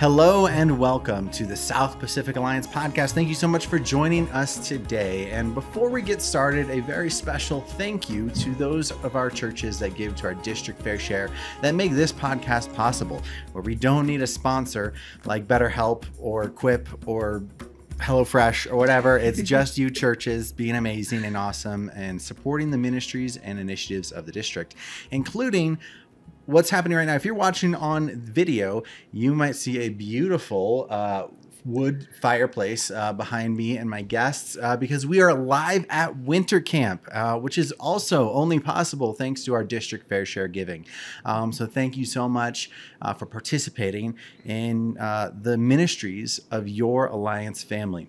Hello and welcome to the South Pacific Alliance podcast. Thank you so much for joining us today. And before we get started, a very special thank you to those of our churches that give to our district fair share that make this podcast possible, where we don't need a sponsor like BetterHelp or Quip or HelloFresh or whatever. It's just you churches being amazing and awesome and supporting the ministries and initiatives of the district, including what's happening right now. If you're watching on video, you might see a beautiful uh, wood fireplace uh, behind me and my guests uh, because we are live at winter camp, uh, which is also only possible thanks to our district fair share giving. Um, so thank you so much uh, for participating in uh, the ministries of your Alliance family.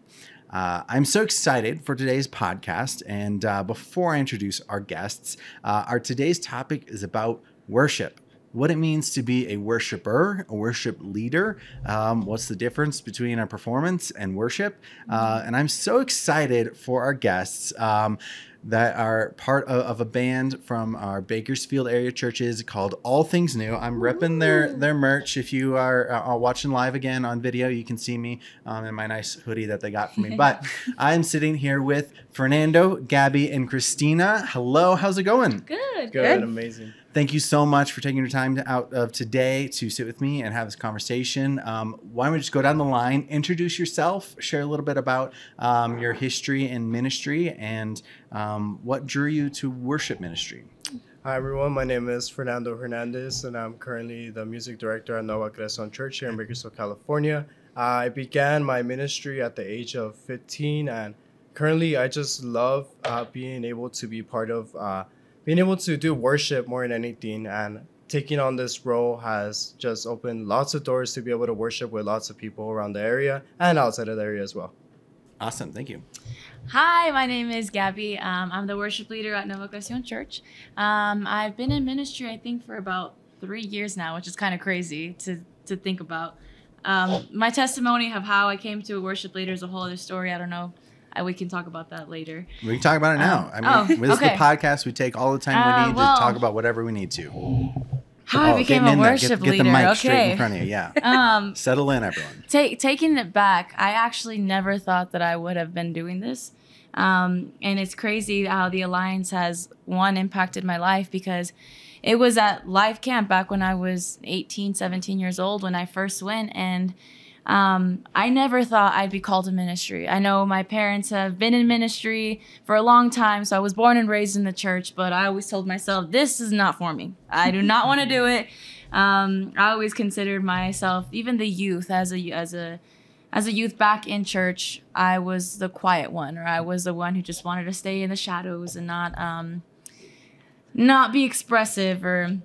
Uh, I'm so excited for today's podcast. And uh, before I introduce our guests, uh, our today's topic is about worship what it means to be a worshiper, a worship leader. Um, what's the difference between a performance and worship? Uh, and I'm so excited for our guests. Um, that are part of, of, a band from our Bakersfield area churches called All Things New. I'm repping their their merch. If you are uh, watching live again on video, you can see me um, in my nice hoodie that they got for me. But I'm sitting here with Fernando, Gabby, and Christina. Hello, how's it going? Good. Good. Good. Amazing thank you so much for taking your time out of today to sit with me and have this conversation. Um, why don't we just go down the line, introduce yourself, share a little bit about um, your history and ministry, and um, what drew you to worship ministry. Hi, everyone. My name is Fernando Hernandez, and I'm currently the music director at Nueva Creacion Church here in Bakersfield, California. I began my ministry at the age of 15, and currently I just love uh, being able to be part of. Uh, being able to do worship more than anything and taking on this role has just opened lots of doors to be able to worship with lots of people around the area and outside of the area as well. Awesome. Thank you. Hi, my name is Gabby. Um, I'm the worship leader at Nueva Creacion Church. Um, I've been in ministry, I think, for about three years now, which is kind of crazy to, to think about. Um, my testimony of how I came to a worship leader is a whole other story. I don't know uh, we can talk about that later. We can talk about it now. Um, I mean, oh, this okay. is the podcast. We take all the time we uh, need well, to talk about whatever we need to. How oh, I became a worship get, leader. Get the mic okay. straight in front of you. Yeah. Um, Settle in, everyone. Take, taking it back, I actually never thought that I would have been doing this. Um, and it's crazy how the Alliance has, one, impacted my life because it was at live camp back when I was 18, 17 years old when I first went. And um, I never thought I'd be called to ministry. I know my parents have been in ministry for a long time, so I was born and raised in the church, but I always told myself, this is not for me. I do not want to do it. Um, I always considered myself, even the youth, as a, as a, as a youth back in church, I was the quiet one, or I was the one who just wanted to stay in the shadows and not, um, not be expressive or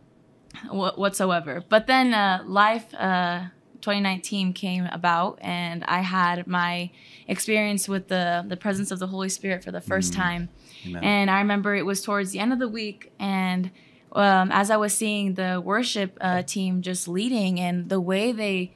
whatsoever. But then uh, life, uh, 2019 came about and I had my experience with the the presence of the Holy Spirit for the first mm. time. Amen. And I remember it was towards the end of the week and um, as I was seeing the worship uh, team just leading and the way they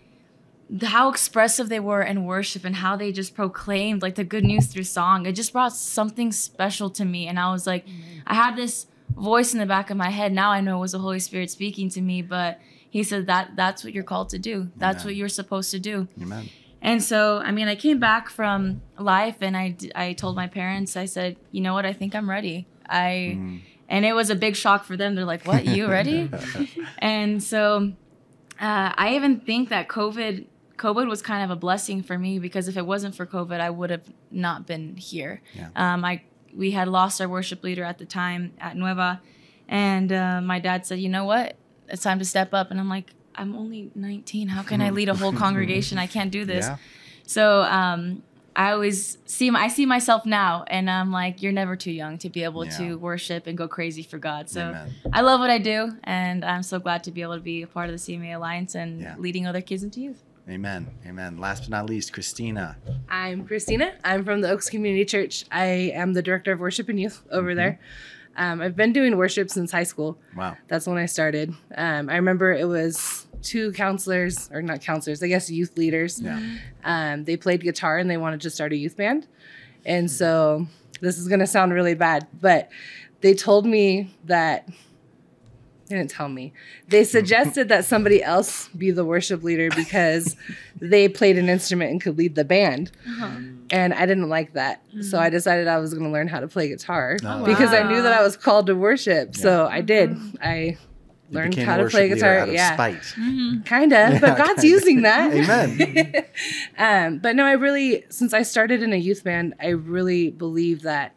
how expressive they were in worship and how they just proclaimed like the good news through song it just brought something special to me and i was like i had this voice in the back of my head now i know it was the holy spirit speaking to me but he said that that's what you're called to do. That's Amen. what you're supposed to do. Amen. And so, I mean, I came back from life and I, I told my parents, I said, you know what, I think I'm ready. I, mm. and it was a big shock for them. They're like, what, you ready? and so uh, I even think that COVID, COVID was kind of a blessing for me because if it wasn't for COVID, I would have not been here. Yeah. Um, I, we had lost our worship leader at the time at Nueva. And uh, my dad said, you know what? It's time to step up. And I'm like, I'm only 19. How can I lead a whole congregation? I can't do this. Yeah. So um, I always see I see myself now, and I'm like, you're never too young to be able yeah. to worship and go crazy for God. So Amen. I love what I do, and I'm so glad to be able to be a part of the CMA Alliance and yeah. leading other kids into youth. Amen. Amen. Last but not least, Christina. I'm Christina. I'm from the Oaks Community Church. I am the director of worship and youth over mm-hmm. there. Um, I've been doing worship since high school. Wow. That's when I started. Um, I remember it was two counselors, or not counselors, I guess youth leaders. Yeah. Um, they played guitar and they wanted to start a youth band. And so this is going to sound really bad, but they told me that they didn't tell me. They suggested that somebody else be the worship leader because they played an instrument and could lead the band. Uh-huh. And I didn't like that. So I decided I was going to learn how to play guitar Oh, because I knew that I was called to worship. So I did. I learned how to play guitar. out of Yeah. spite. Mhm. Kind of, Yeah, but God's kinda. using that. Amen. um, but no, I really, since I started in a youth band, I really believe that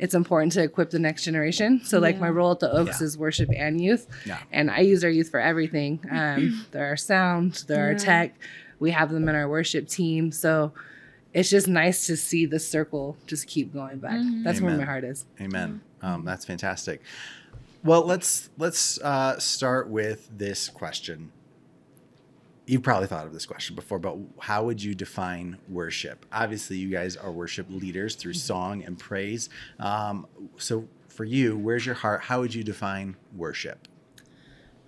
it's important to equip the next generation. So, like, Yeah. my role at the Oaks Yeah. is worship and youth. Yeah. And I use our youth for everything. Um, they're our sound, they're our tech. We have them in our worship team. So, it's just nice to see the circle just keep going back. Mhm. That's where my heart is. Amen. Um, that's fantastic. Well, let's let's uh, start with this question. You've probably thought of this question before, but how would you define worship? Obviously, you guys are worship leaders through song and praise. Um, so, for you, where's your heart? How would you define worship?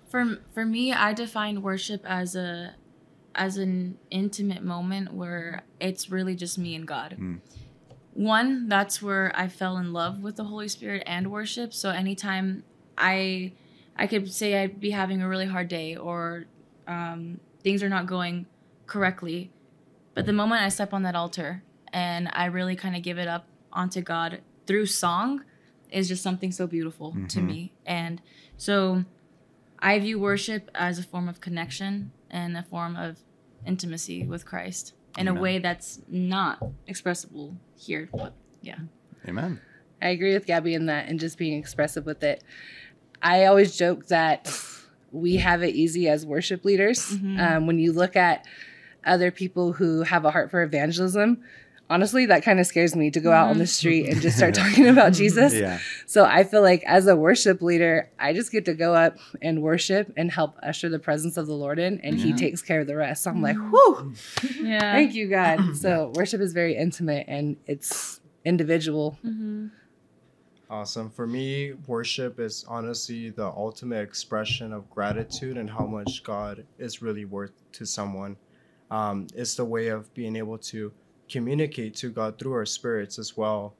For for me, I define worship as a as an intimate moment where it's really just me and God. Mm. One, that's where I fell in love with the Holy Spirit and worship. So anytime I I could say I'd be having a really hard day or um, things are not going correctly, but the moment I step on that altar and I really kind of give it up onto God through song is just something so beautiful to Mhm. me. And so I view worship as a form of connection and a form of intimacy with Christ in Amen. a way that's not expressible here. But yeah. Amen. I agree with Gabby in that and just being expressive with it. I always joke that we have it easy as worship leaders. Mhm. Um, when you look at other people who have a heart for evangelism, honestly, that kind of scares me to go out on the street and just start talking about Jesus. Yeah. So I feel like as a worship leader, I just get to go up and worship and help usher the presence of the Lord in, and He takes care of the rest. So I'm like, Mhm. whew, Yeah. thank you, God. So worship is very intimate and it's individual. hmm Awesome. For me, worship is honestly the ultimate expression of gratitude and how much God is really worth to someone. Um, it's the way of being able to communicate to God through our spirits as well,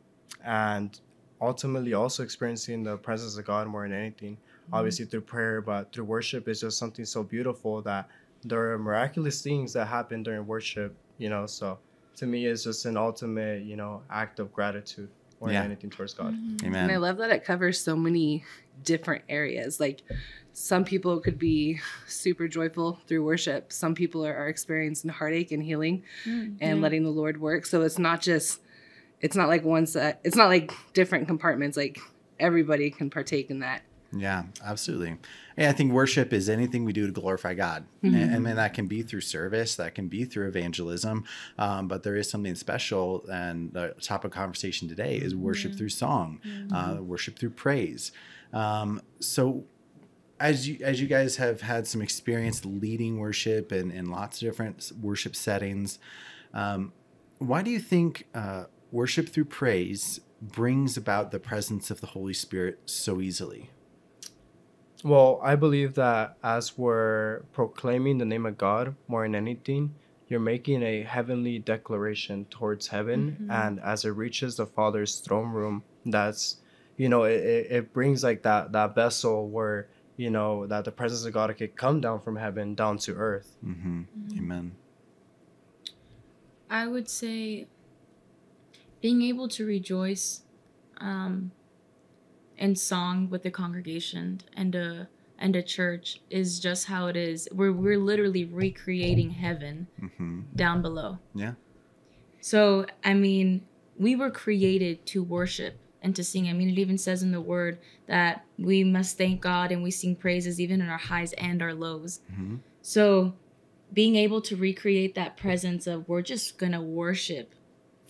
and ultimately also experiencing the presence of God more than anything. Obviously through prayer, but through worship is just something so beautiful that there are miraculous things that happen during worship. You know, so to me, it's just an ultimate, you know, act of gratitude more Yeah. than anything towards God. Mm-hmm. And I love that it covers so many different areas. Like some people could be super joyful through worship. Some people are, are experiencing heartache and healing mm, and letting the Lord work. So it's not just it's not like one set it's not like different compartments. Like everybody can partake in that. Yeah, absolutely. I think worship is anything we do to glorify God, Mhm. and, and then that can be through service, that can be through evangelism, um, but there is something special. And the topic of conversation today is worship Yeah. through song, uh, worship through praise. Um, so, as you as you guys have had some experience leading worship in, in lots of different worship settings, um, why do you think uh, worship through praise brings about the presence of the Holy Spirit so easily? Well, I believe that as we're proclaiming the name of God more than anything, you're making a heavenly declaration towards heaven. Mhm. And as it reaches the Father's throne room, that's, you know, it, it, it brings like that, that vessel where, you know, that the presence of God could come down from heaven down to earth. Mm-hmm. Amen. I would say being able to rejoice um, in song with the congregation and a and a church is just how it is. We're we're literally recreating heaven Mm-hmm. down below. Yeah. So I mean, we were created to worship and to sing. I mean, it even says in the word that we must thank God and we sing praises even in our highs and our lows. Mm-hmm. So being able to recreate that presence of we're just gonna worship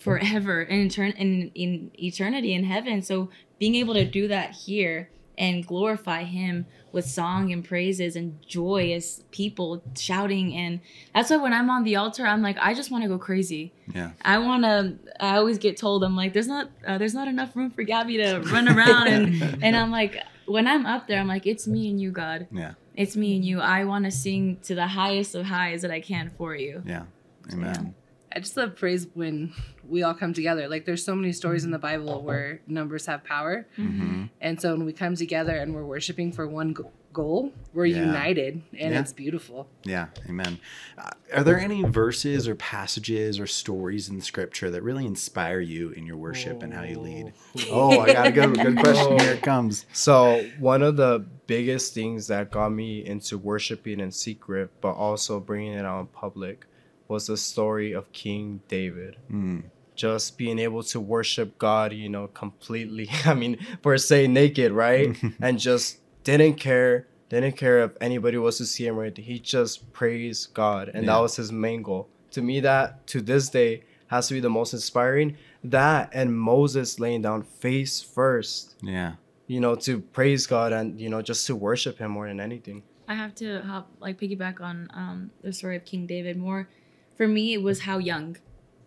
forever and in turn in, in eternity in heaven. So being able to do that here and glorify him with song and praises and joy as people shouting and that's why when I'm on the altar I'm like I just want to go crazy. Yeah. I want to I always get told I'm like there's not uh, there's not enough room for Gabby to run around and and I'm like when I'm up there I'm like it's me and you God. Yeah. It's me and you. I want to sing to the highest of highs that I can for you. Yeah. Amen. I just love praise when we all come together. Like there's so many stories in the Bible where numbers have power. Mm-hmm. And so when we come together and we're worshiping for one goal, we're Yeah. united and Yeah. it's beautiful. Yeah, amen. Uh, are there any verses or passages or stories in Scripture that really inspire you in your worship and how you lead? Oh, I got a good, good question. Here it comes. So one of the biggest things that got me into worshiping in secret, but also bringing it out in public, was the story of King David. Mm, Just being able to worship God, you know, completely. I mean, per se, naked, right? and just didn't care, didn't care if anybody was to see him or anything. He just praised God, and Yeah. that was his main goal. To me, that to this day has to be the most inspiring. That and Moses laying down face first yeah. you know, to praise God and you know just to worship Him more than anything. I have to hop, like piggyback on um, the story of King David more. For me, it was how young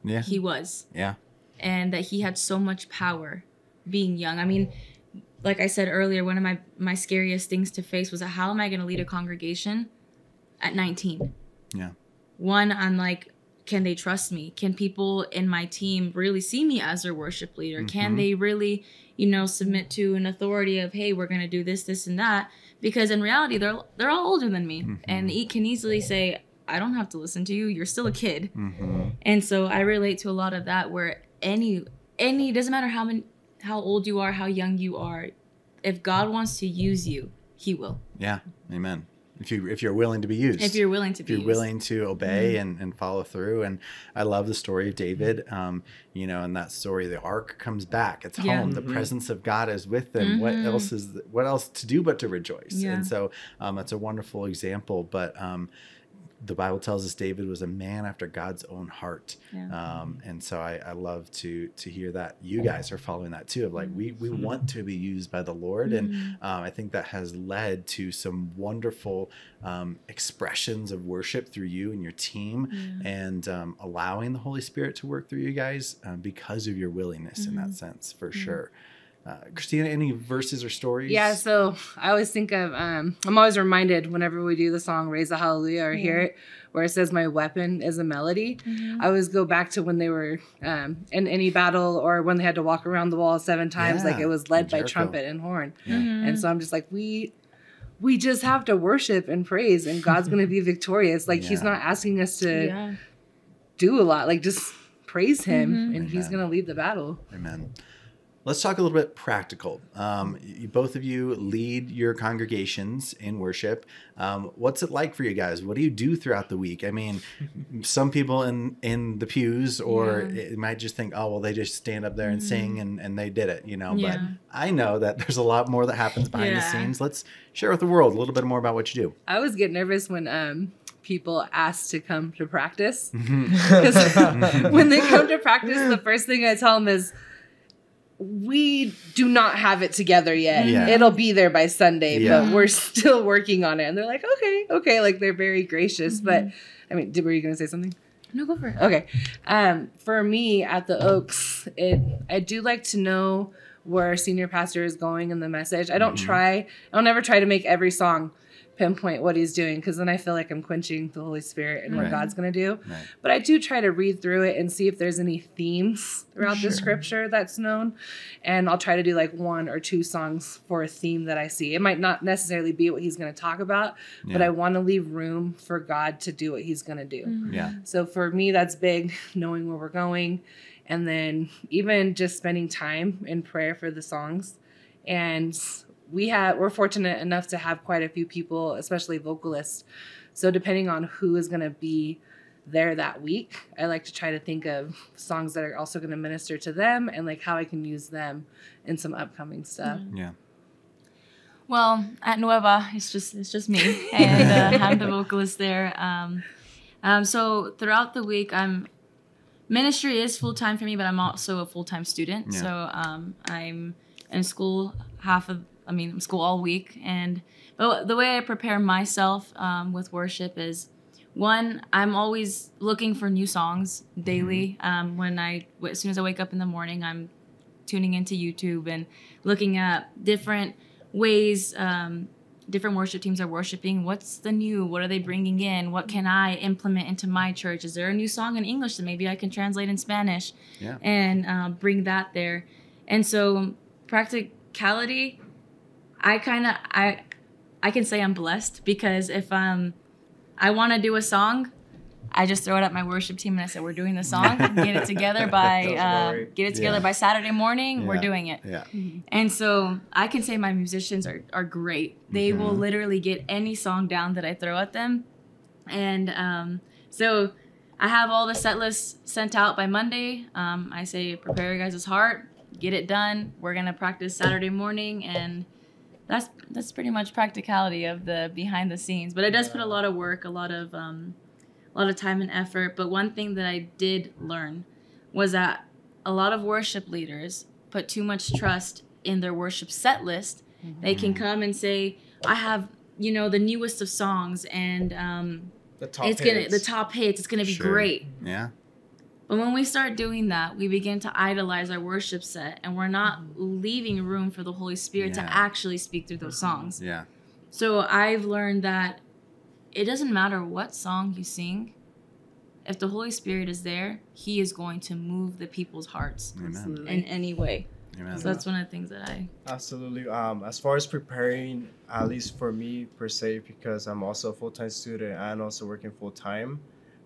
Yeah. he was. Yeah. and that he had so much power being young. I mean, like I said earlier, one of my my scariest things to face was how am I going to lead a congregation at 19? Yeah. One, I'm like, can they trust me? Can people in my team really see me as their worship leader? Can Mhm. they really, you know, submit to an authority of, hey, we're going to do this, this, and that? Because in reality, they're they're all older than me, and e- can easily say, I don't have to listen to you. You're still a kid. hmm And so I relate to a lot of that where any any doesn't matter how many how old you are, how young you are, if God wants to use you, he will. Yeah. Amen. If you if you're willing to be used. If you're willing to if be you're used. Mm-hmm. willing to obey and, and follow through and i love the story of david um, you know in that story the ark comes back it's Yeah. home the Mhm. presence of god is with them what Mhm. else is what else to do but to rejoice Yeah. and so um, that's a wonderful example but um, the bible tells us david was a man after god's own heart Yeah. um, and so I, I love to to hear that you guys are following that too of like we we Mm-hmm. want to be used by the lord and um, I think that has led to some wonderful um, expressions of worship through you and your team, Yeah. and um, allowing the Holy Spirit to work through you guys um, because of your willingness in that Mhm. sense, for sure. Uh, Christina, any verses or stories? Yeah, so I always think of um I'm always reminded whenever we do the song Raise a Hallelujah or hear it where it says my weapon is a melody. Mhm. I always go back to when they were um, in any battle or when they had to walk around the wall seven times, like it was led by trumpet and horn. Yeah. Mhm. And so I'm just like, we we just have to worship and praise, and God's gonna be victorious. Like He's not asking us to yeah. do a lot. Like just praise Him, Mhm. and He's gonna lead the battle. Amen. Let's talk a little bit practical. Um, you, both of you lead your congregations in worship. Um, what's it like for you guys? What do you do throughout the week? I mean, some people in in the pews, or Yeah. it might just think, oh, well, they just stand up there and sing and, and they did it, you know. Yeah. But I know that there's a lot more that happens behind the scenes. Let's share with the world a little bit more about what you do. I always get nervous when um people ask to come to practice. Because when they come to practice, the first thing I tell them is, we do not have it together yet. Yeah. It'll be there by Sunday, Yeah. but we're still working on it. And they're like, okay, okay. Like they're very gracious. But I mean, did, were you going to say something? No, go for it. Okay. Um, for me at the Oaks, it I do like to know where our senior pastor is going in the message. I don't Mhm. try. I'll never try to make every song pinpoint what he's doing because then I feel like I'm quenching the Holy Spirit and Right. what God's gonna do. Right. But I do try to read through it and see if there's any themes throughout Sure. the scripture that's known. And I'll try to do like one or two songs for a theme that I see. It might not necessarily be what he's gonna talk about, but I want to leave room for God to do what he's gonna do. Mhm. Yeah. So for me, that's big, knowing where we're going. And then even just spending time in prayer for the songs. And we have we're fortunate enough to have quite a few people, especially vocalists. So depending on who is gonna be there that week, I like to try to think of songs that are also gonna minister to them and like how I can use them in some upcoming stuff. Yeah. Well, at Nueva, it's just it's just me, and uh, I'm the vocalist there. Um, um, so throughout the week, I'm ministry is full time for me, but I'm also a full time student. Yeah. So um, I'm in school half of I mean I'm school all week, and but the way I prepare myself um, with worship is one I'm always looking for new songs daily. Um, when I as soon as I wake up in the morning, I'm tuning into YouTube and looking at different ways um, different worship teams are worshiping. What's the new? What are they bringing in? What can I implement into my church? Is there a new song in English that maybe I can translate in Spanish Yeah. and uh, bring that there? And so practicality, I kind of I I can say I'm blessed because if um I want to do a song, I just throw it at my worship team and I said, "We're doing the song. Get it together by uh, get it together Yeah. by Saturday morning. We're doing it." Yeah. And so I can say my musicians are, are great. They will Mhm. literally get any song down that I throw at them. And um, so I have all the set lists sent out by Monday. Um, I say, prepare your guys' heart, get it done. We're going to practice Saturday morning. And that's that's pretty much practicality of the behind the scenes. But it does put a lot of work, a lot of um, a lot of time and effort. But one thing that I did learn was that a lot of worship leaders put too much trust in their worship set list. They can come and say, "I have you know the newest of songs, and um, The top it's gonna hits. the top hits. It's gonna be Sure. great." Yeah. But when we start doing that, we begin to idolize our worship set, and we're not leaving room for the Holy Spirit Yeah. to actually speak through those songs. Yeah. So I've learned that it doesn't matter what song you sing. If the Holy Spirit is there, He is going to move the people's hearts Amen. Absolutely. in any way. Amen. So that's one of the things that I. Absolutely. Um, as far as preparing, at least for me per se, because I'm also a full time student and also working full time,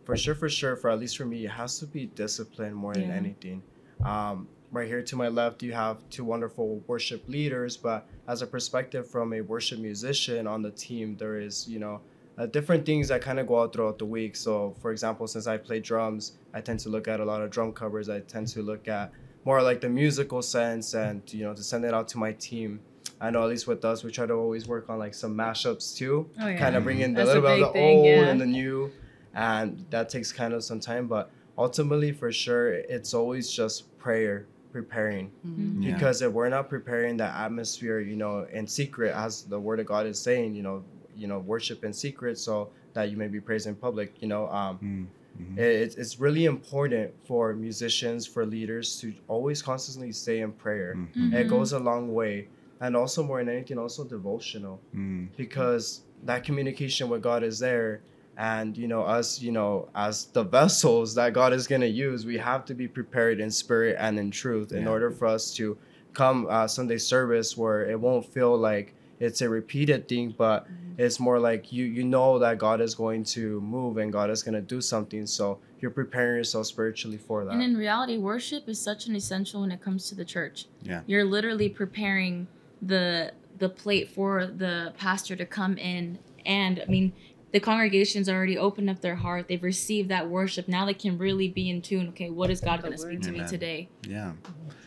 for sure, for sure, for at least for me, it has to be discipline more than Yeah. anything. Um, right here to my left, you have two wonderful worship leaders, but as a perspective from a worship musician on the team, there is, you know, uh, different things that kind of go out throughout the week. So, for example, since I play drums, I tend to look at a lot of drum covers. I tend to look at more like the musical sense and you know to send it out to my team. I know at least with us, we try to always work on like some mashups too, Oh yeah. kind of bring in the That's little bit of the thing, old yeah. and the new, and that takes kind of some time. But ultimately, for sure, it's always just prayer, preparing. Mhm. Yeah. Because if we're not preparing that atmosphere, you know, in secret, as the Word of God is saying, you know, you know, worship in secret, so that you may be praised in public. You know, um, Mm, mhm. it, it's really important for musicians, for leaders to always constantly stay in prayer. Mhm. It goes a long way, and also more than anything, also devotional Mm. because that communication with God is there. And you know, us, you know, as the vessels that God is gonna use, we have to be prepared in spirit and in truth in order for us to come uh, Sunday service where it won't feel like it's a repeated thing, but it's more like you you know that God is going to move and God is gonna do something. So you're preparing yourself spiritually for that. And in reality, worship is such an essential when it comes to the church. Yeah. You're literally preparing the the plate for the pastor to come in and I mean the congregation's already opened up their heart. They've received that worship. Now they can really be in tune. Okay, what is God going to speak word. to me today? Yeah.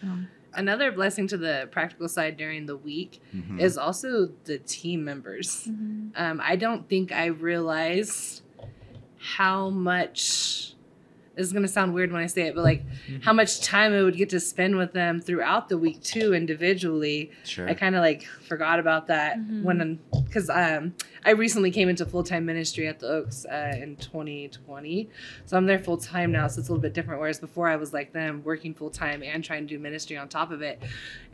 Um, Another blessing to the practical side during the week Mhm. is also the team members. Um, I don't think I realized how much. This is gonna sound weird when I say it, but like how much time I would get to spend with them throughout the week too, individually. Sure. I kind of like forgot about that Mhm. when because um I recently came into full time ministry at the Oaks uh, in 2020, so I'm there full time now, so it's a little bit different. Whereas before I was like them working full time and trying to do ministry on top of it,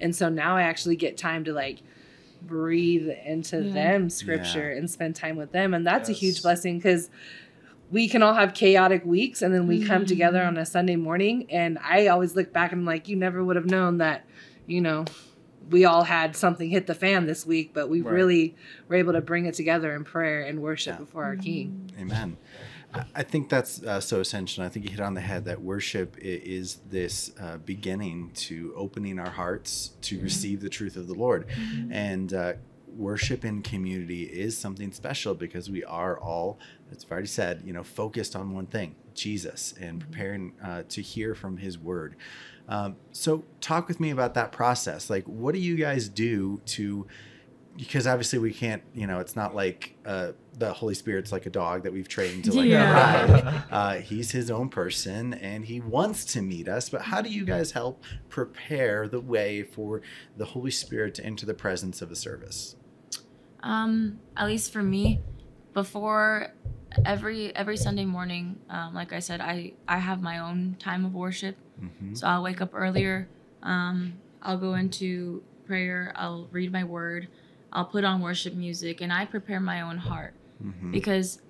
and so now I actually get time to like breathe into Yeah. them scripture and spend time with them, and that's a huge blessing because we can all have chaotic weeks and then we come Mhm. together on a Sunday morning and I always look back and I'm like you never would have known that you know we all had something hit the fan this week but we Right. really were able to bring it together in prayer and worship Yeah. before our king Amen. I- I think that's uh, so essential. I think you hit on the head that worship is this uh, beginning to opening our hearts to receive the truth of the Lord. And uh, worship in community is something special because we are all, as I've already said, you know, focused on one thing Jesus and preparing uh, to hear from his word. Um, so, talk with me about that process. Like, what do you guys do to because obviously we can't, you know, it's not like uh, the Holy Spirit's like a dog that we've trained to like Yeah. Uh, he's his own person and he wants to meet us. But how do you guys help prepare the way for the Holy Spirit to enter the presence of a service? Um, at least for me, before every every Sunday morning, um, like I said, I I have my own time of worship. Mm-hmm. So I'll wake up earlier. Um, I'll go into prayer. I'll read my word. I'll put on worship music, and I prepare my own heart Mm-hmm. because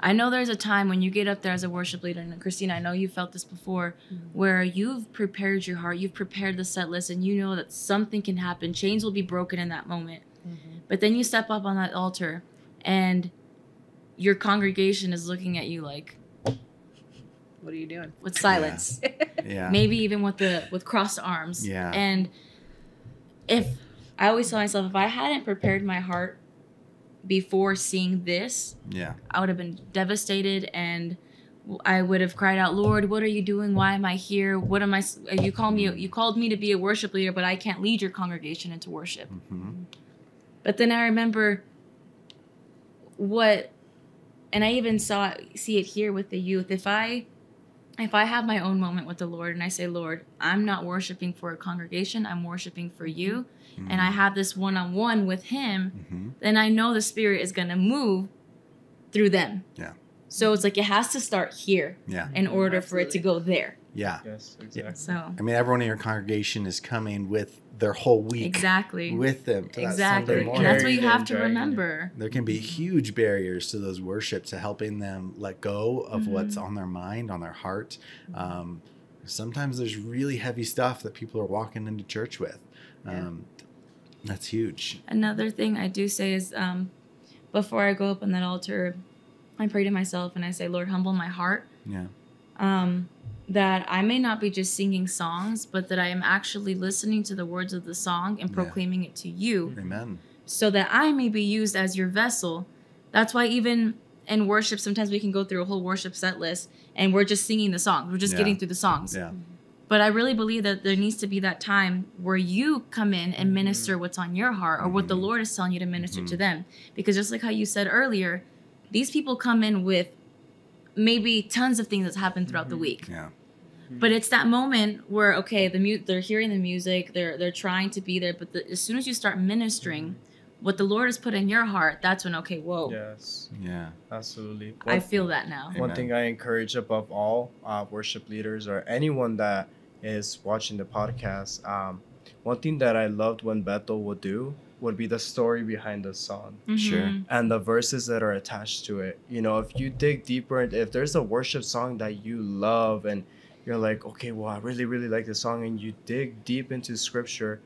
I know there's a time when you get up there as a worship leader, and Christina, I know you felt this before, where you've prepared your heart, you've prepared the set list, and you know that something can happen. Chains will be broken in that moment. But then you step up on that altar and your congregation is looking at you like What are you doing? with silence. Yeah. Maybe even with the with crossed arms. Yeah. And if I always tell myself if I hadn't prepared my heart before seeing this, Yeah. I would have been devastated and I would have cried out, "Lord, what are you doing? Why am I here? What am I? you call me you called me to be a worship leader, but I can't lead your congregation into worship." hmm But then I remember what and I even saw see it here with the youth. If I if I have my own moment with the Lord and I say, "Lord, I'm not worshiping for a congregation, I'm worshiping for you." And I have this one-on-one with him, hmm then I know the spirit is going to move through them. Yeah. So it's like it has to start here Yeah. in order for it to go there. Yeah. Yes, exactly. So I mean, everyone in your congregation is coming with their whole week exactly. with them. To that exactly. Sunday And morning. that's what you have to remember. there can be Mm-hmm. huge barriers to those worship to helping them let go of what's Mhm. on their mind, on their heart. Mm-hmm. Um, sometimes there's really heavy stuff that people are walking into church with. Yeah. Um, that's huge. Another thing I do say is um, before I go up on that altar, I pray to myself and I say, Lord, humble my heart. Yeah. Um, that I may not be just singing songs, but that I am actually listening to the words of the song and Yeah. proclaiming it to you. Amen. so that I may be used as your vessel. That's why even in worship, sometimes we can go through a whole worship set list and we're just singing the songs. We're just Yeah. getting through the songs. Yeah. But I really believe that there needs to be that time where you come in and minister what's on your heart or what the Mhm. Lord is telling you to minister to Mhm. them. Because just like how you said earlier, these people come in with maybe tons of things that's happened throughout the Mhm. week. Yeah. But it's that moment where okay, the mu- they're hearing the music, they're they're trying to be there, but the, as soon as you start ministering, what the Lord has put in your heart, that's when okay, whoa, Yes, Yeah. absolutely. I One- feel that now. Amen. One thing I encourage above all uh, worship leaders or anyone that is watching the podcast, um, one thing that I loved when Bethel would do would be the story behind the song Sure. Mhm. and the verses that are attached to it. You know, if you dig deeper, if there's a worship song that you love and you're like, okay, well, I really, really like this song, and you dig deep into scripture,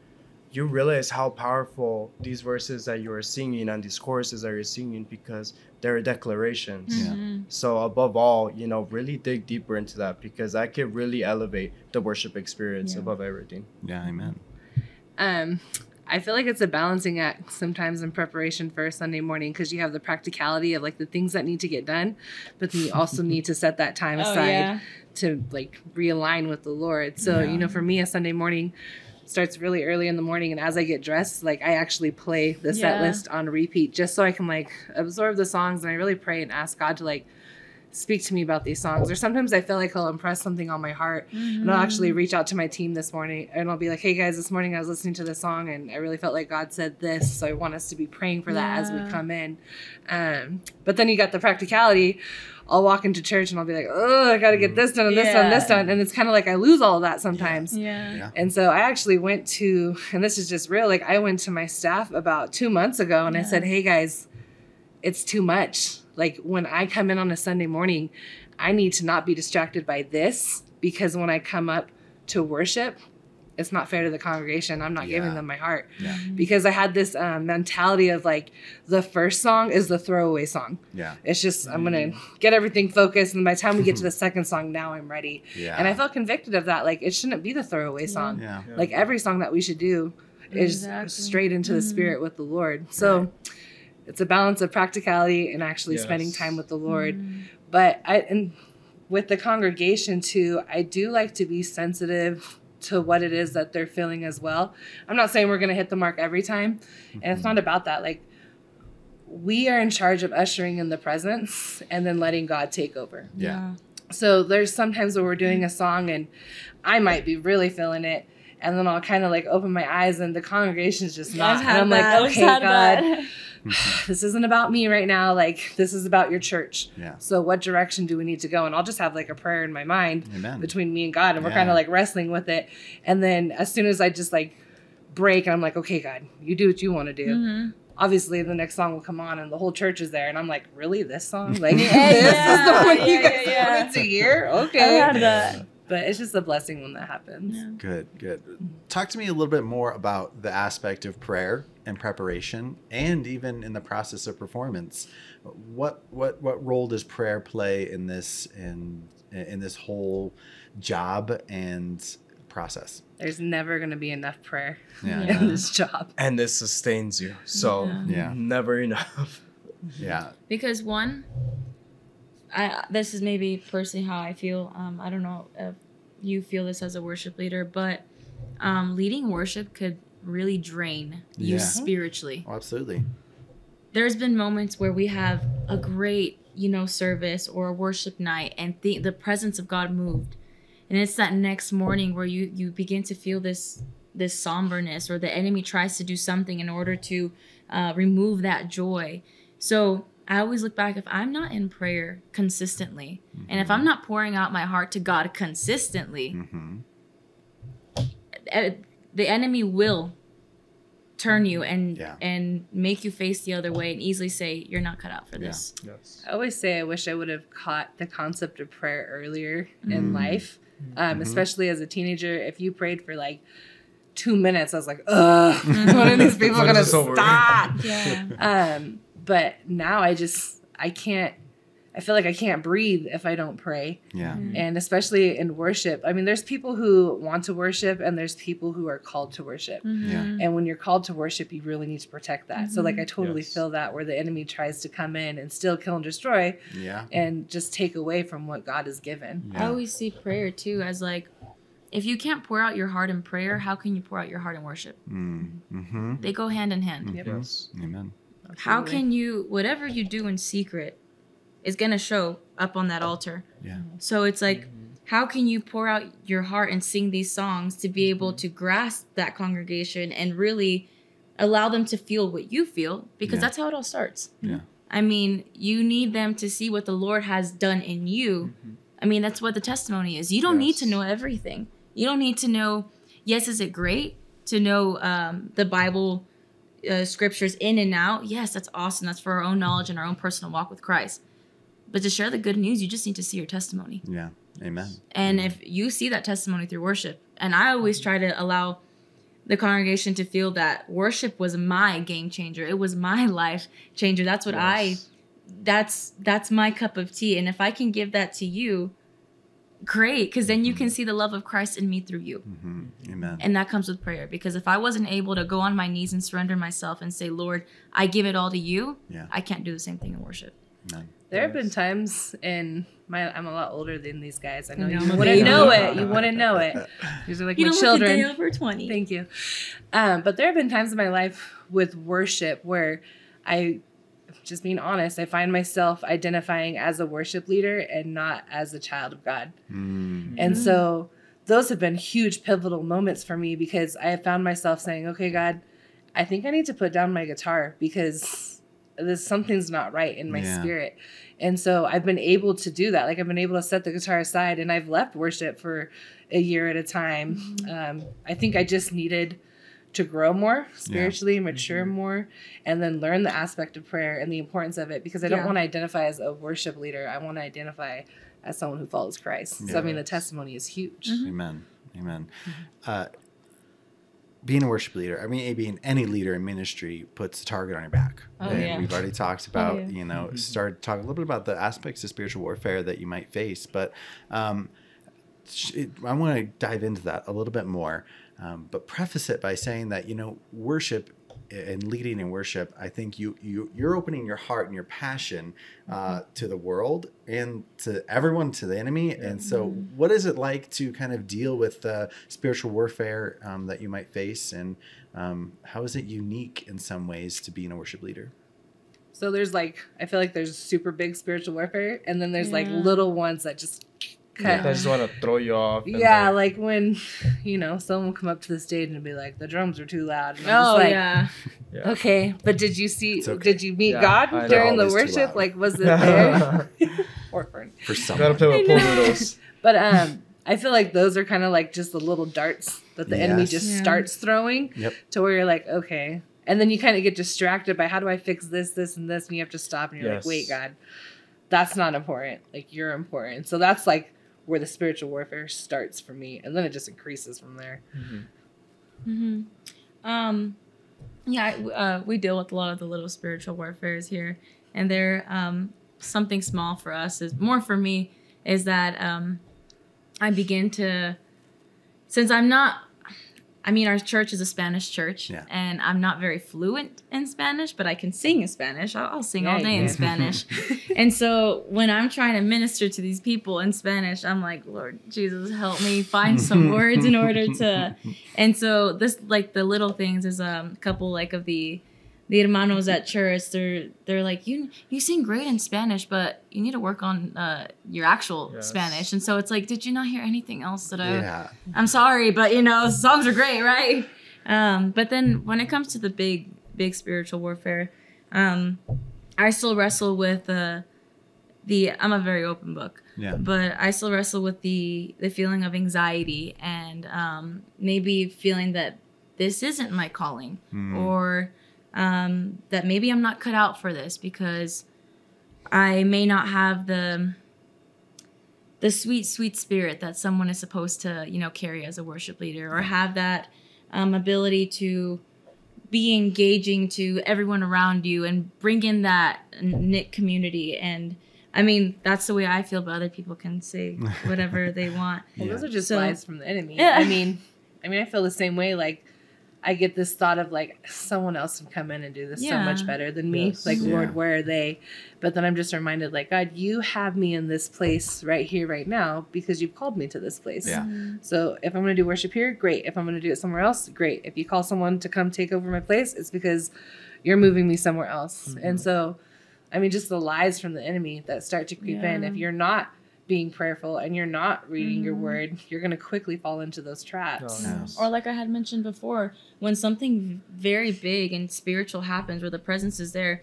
you realize how powerful these verses that you are singing and these choruses that you're singing because they're declarations. Yeah. Mhm. So above all, you know, really dig deeper into that because that could really elevate the worship experience Yeah. above everything. Yeah. Amen. Um, I feel like it's a balancing act sometimes in preparation for a Sunday morning because you have the practicality of like the things that need to get done, but then you also need to set that time Oh, aside yeah. to like realign with the Lord. So, Yeah. you know, for me, a Sunday morning starts really early in the morning. And as I get dressed, like I actually play the set Yeah. list on repeat just so I can like absorb the songs. And I really pray and ask God to like speak to me about these songs. Or sometimes I feel like He'll impress something on my heart. And I'll Mm-hmm. actually reach out to my team this morning and I'll be like, hey guys, this morning I was listening to this song and I really felt like God said this. So I want us to be praying for that as we come in. Um, but then you got the practicality. I'll walk into church and I'll be like, oh, I got to get this done and this done, this done. And it's kind of like I lose all of that sometimes. Yeah. Yeah. And so I actually went to, and this is just real, like I went to my staff about two months ago and I said, hey guys, it's too much. Like when I come in on a Sunday morning, I need to not be distracted by this because when I come up to worship, it's not fair to the congregation. I'm not Yeah. giving them my heart Yeah. because I had this um, mentality of like the first song is the throwaway song. Yeah. It's just, I'm going to get everything focused. And by the time we get to the second song, now I'm ready. Yeah. And I felt convicted of that. Like it shouldn't be the throwaway song Yeah. like every song that we should do is Exactly. straight into the Mhm. spirit with the lord so it's a balance of practicality and actually Yes. spending time with the lord Mhm. but i and with the congregation too i do like to be sensitive to what it is that they're feeling as well i'm not saying we're going to hit the mark every time and it's not about that like we are in charge of ushering in the presence and then letting god take over Yeah. so there's sometimes when we're doing a song and I might be really feeling it, and then I'll kind of like open my eyes and the congregation's just not. I've And I'm that. like, I've okay, had God, that. this isn't about me right now. Like this is about your church. Yeah. So what direction do we need to go? And I'll just have like a prayer in my mind Amen. between me and God, and we're Yeah. kind of like wrestling with it. And then as soon as I just like break, I'm like, okay, God, you do what you want to do. Mhm. Obviously, the next song will come on, and the whole church is there, and I'm like, really, this song? Like Yeah, this is the yeah, one you yeah, guys yeah, yeah. wanted to hear? I've Okay. had that. But it's just a blessing when that happens. Yeah. Good, good. Talk to me a little bit more about the aspect of prayer in preparation and even in the process of performance. What what what role does prayer play in this in in this whole job and process? There's never going to be enough prayer Yeah. in this job. And this sustains you. So Yeah. Yeah. never enough. Yeah. because one i this is maybe personally how i feel um, i don't know if you feel this as a worship leader but um, leading worship could really drain you Yeah. spiritually. Oh, absolutely. there's been moments where we have a great you know service or a worship night and the, the presence of god moved. And it's that next morning where you you begin to feel this this somberness or the enemy tries to do something in order to uh, remove that joy. So i always look back if i'm not in prayer consistently and if i'm not pouring out my heart to god consistently hmm uh, the enemy will turn you and Yeah. and make you face the other way and easily say you're not cut out for Yeah. this. Yes. I always say I wish I would have caught the concept of prayer earlier in Mm. life, um, Mhm. especially as a teenager. If you prayed for like two minutes, I was like, ugh, when are these people gonna stop? Yeah. Um, but now I just I can't. I feel like I can't breathe if I don't pray, Yeah. Mm-hmm. and especially in worship. I mean, there's people who want to worship, and there's people who are called to worship. Mm-hmm. Yeah. And when you're called to worship, you really need to protect that. So, like, I mm-hmm. totally Yes. feel that where the enemy tries to come in and still kill and destroy, Yeah. and just take away from what God has given. I always see prayer too as like if you can't pour out your heart in prayer, how can you pour out your heart in worship? Mm-hmm. They go hand in hand. Yep. Yes. Amen. How can you whatever you do in secret is going to show up on that altar. Yeah. So it's like how can you pour out your heart and sing these songs to be able to grasp that congregation and really allow them to feel what you feel because Yeah. that's how it all starts. Yeah. I mean, you need them to see what the Lord has done in you. I mean, that's what the testimony is. You don't need to know everything. You don't need to know, yes, is it great to know um, the Bible uh, scriptures in and out? Yes, that's awesome. That's for our own knowledge and our own personal walk with Christ. But to share the good news, you just need to see your testimony. Yeah. Amen. And if you see that testimony through worship, and I always try to allow the congregation to feel that worship was my game changer. It was my life changer. That's what I that's that's my cup of tea. And if I can give that to you, great, because then you can see the love of Christ in me through you. hmm Amen. And that comes with prayer. Because if I wasn't able to go on my knees and surrender myself and say, Lord, I give it all to you, Yeah. I can't do the same thing in worship. Amen. There have been times in my I'm a lot older than these guys. I know I know, you I'm a wouldn't baby. know it. You wouldn't know it. These are like You my don't children. look a day over 20. Thank you. Um, but there have been times in my life with worship where I, just being honest, I find myself identifying as a worship leader and not as a child of God. Mm. And so those have been huge pivotal moments for me because I have found myself saying, okay, God, I think I need to put down my guitar because there's something's not right in my Yeah. spirit. And so I've been able to do that. Like I've been able to set the guitar aside and I've left worship for a year at a time. Um, I think I just needed to grow more spiritually, mature more, and then learn the aspect of prayer and the importance of it because I don't Yeah. want to identify as a worship leader. I want to identify as someone who follows Christ. So I mean, the testimony is huge. Amen. Amen. Uh, being a worship leader, I mean, being any leader in ministry puts a target on your back. Oh, and yeah. we've already talked about, yeah. you know, started talking a little bit about the aspects of spiritual warfare that you might face. But um, it, I want to dive into that a little bit more. Um, but preface it by saying that, you know, worship and leading in worship, I think you you you're opening your heart and your passion uh, to the world and to everyone, to the enemy. And so, what is it like to kind of deal with the spiritual warfare um, that you might face, and um, how is it unique in some ways to being a worship leader? So there's like, I feel like there's super big spiritual warfare, and then there's like little ones that just cut. I just want to throw you off. Yeah, like, like when, you know, someone will come up to the stage and be like, the drums are too loud. And I'm Oh, just like, yeah. yeah. Okay, but did you see? Okay. Did you meet Yeah, God know. during the worship? Like, was it there? Orphan. For some, Gotta play with pool noodles. But um, I feel like those are kind of like just the little darts that the enemy just Yeah. starts throwing Yep. to where you're like, okay. And then you kind of get distracted by how do I fix this, this, and this, and you have to stop and you're Yes. like, wait, God, that's not important. Like you're important. So that's like where the spiritual warfare starts for me, and then it just increases from there. Mhm. hmm Um, Yeah, uh, we deal with a lot of the little spiritual warfares here, and they're um, something small for us. Is more for me is that um, I begin to, since I'm not. I mean, our church is a Spanish church, Yeah. and I'm not very fluent in Spanish, but I can sing in Spanish. I'll, I'll sing all day you in. Spanish. and so when I'm trying to minister to these people in Spanish, I'm like, Lord Jesus, help me find some words in order to. And so this, like the little things, is um, a couple like of the the hermanos at church. They're they're like, you you sing great in Spanish, but you need to work on uh, your actual Yes. Spanish. And so it's like, did you not hear anything else that I? Yeah. I'm sorry, but you know, songs are great, right? Um, but then when it comes to the big, big spiritual warfare, um, I still wrestle with uh, the. I'm a very open book, Yeah. but I still wrestle with the the feeling of anxiety and um, maybe feeling that this isn't my calling, Mm. or um, that maybe I'm not cut out for this because I may not have the the sweet, sweet spirit that someone is supposed to, you know, carry as a worship leader, or have that um, ability to be engaging to everyone around you and bring in that knit community. And I mean, that's the way I feel, but other people can say whatever they want. Well, Yeah. those are just So- lies from the enemy. Yeah. I mean, I mean, I feel the same way. Like, I get this thought of like someone else can come in and do this so much better than me. Yes. Like, Yeah. Lord, where are they? But then I'm just reminded, like, God, you have me in this place right here, right now, because you've called me to this place. Yeah. So if I'm going to do worship here, great. If I'm going to do it somewhere else, great. If you call someone to come take over my place, it's because you're moving me somewhere else. Mm-hmm. And so, I mean, just the lies from the enemy that start to creep in. If you're not being prayerful and you're not reading your Mhm. word, you're going to quickly fall into those traps. Oh, no. Yes. Or like I had mentioned before, when something very big and spiritual happens where the presence is there,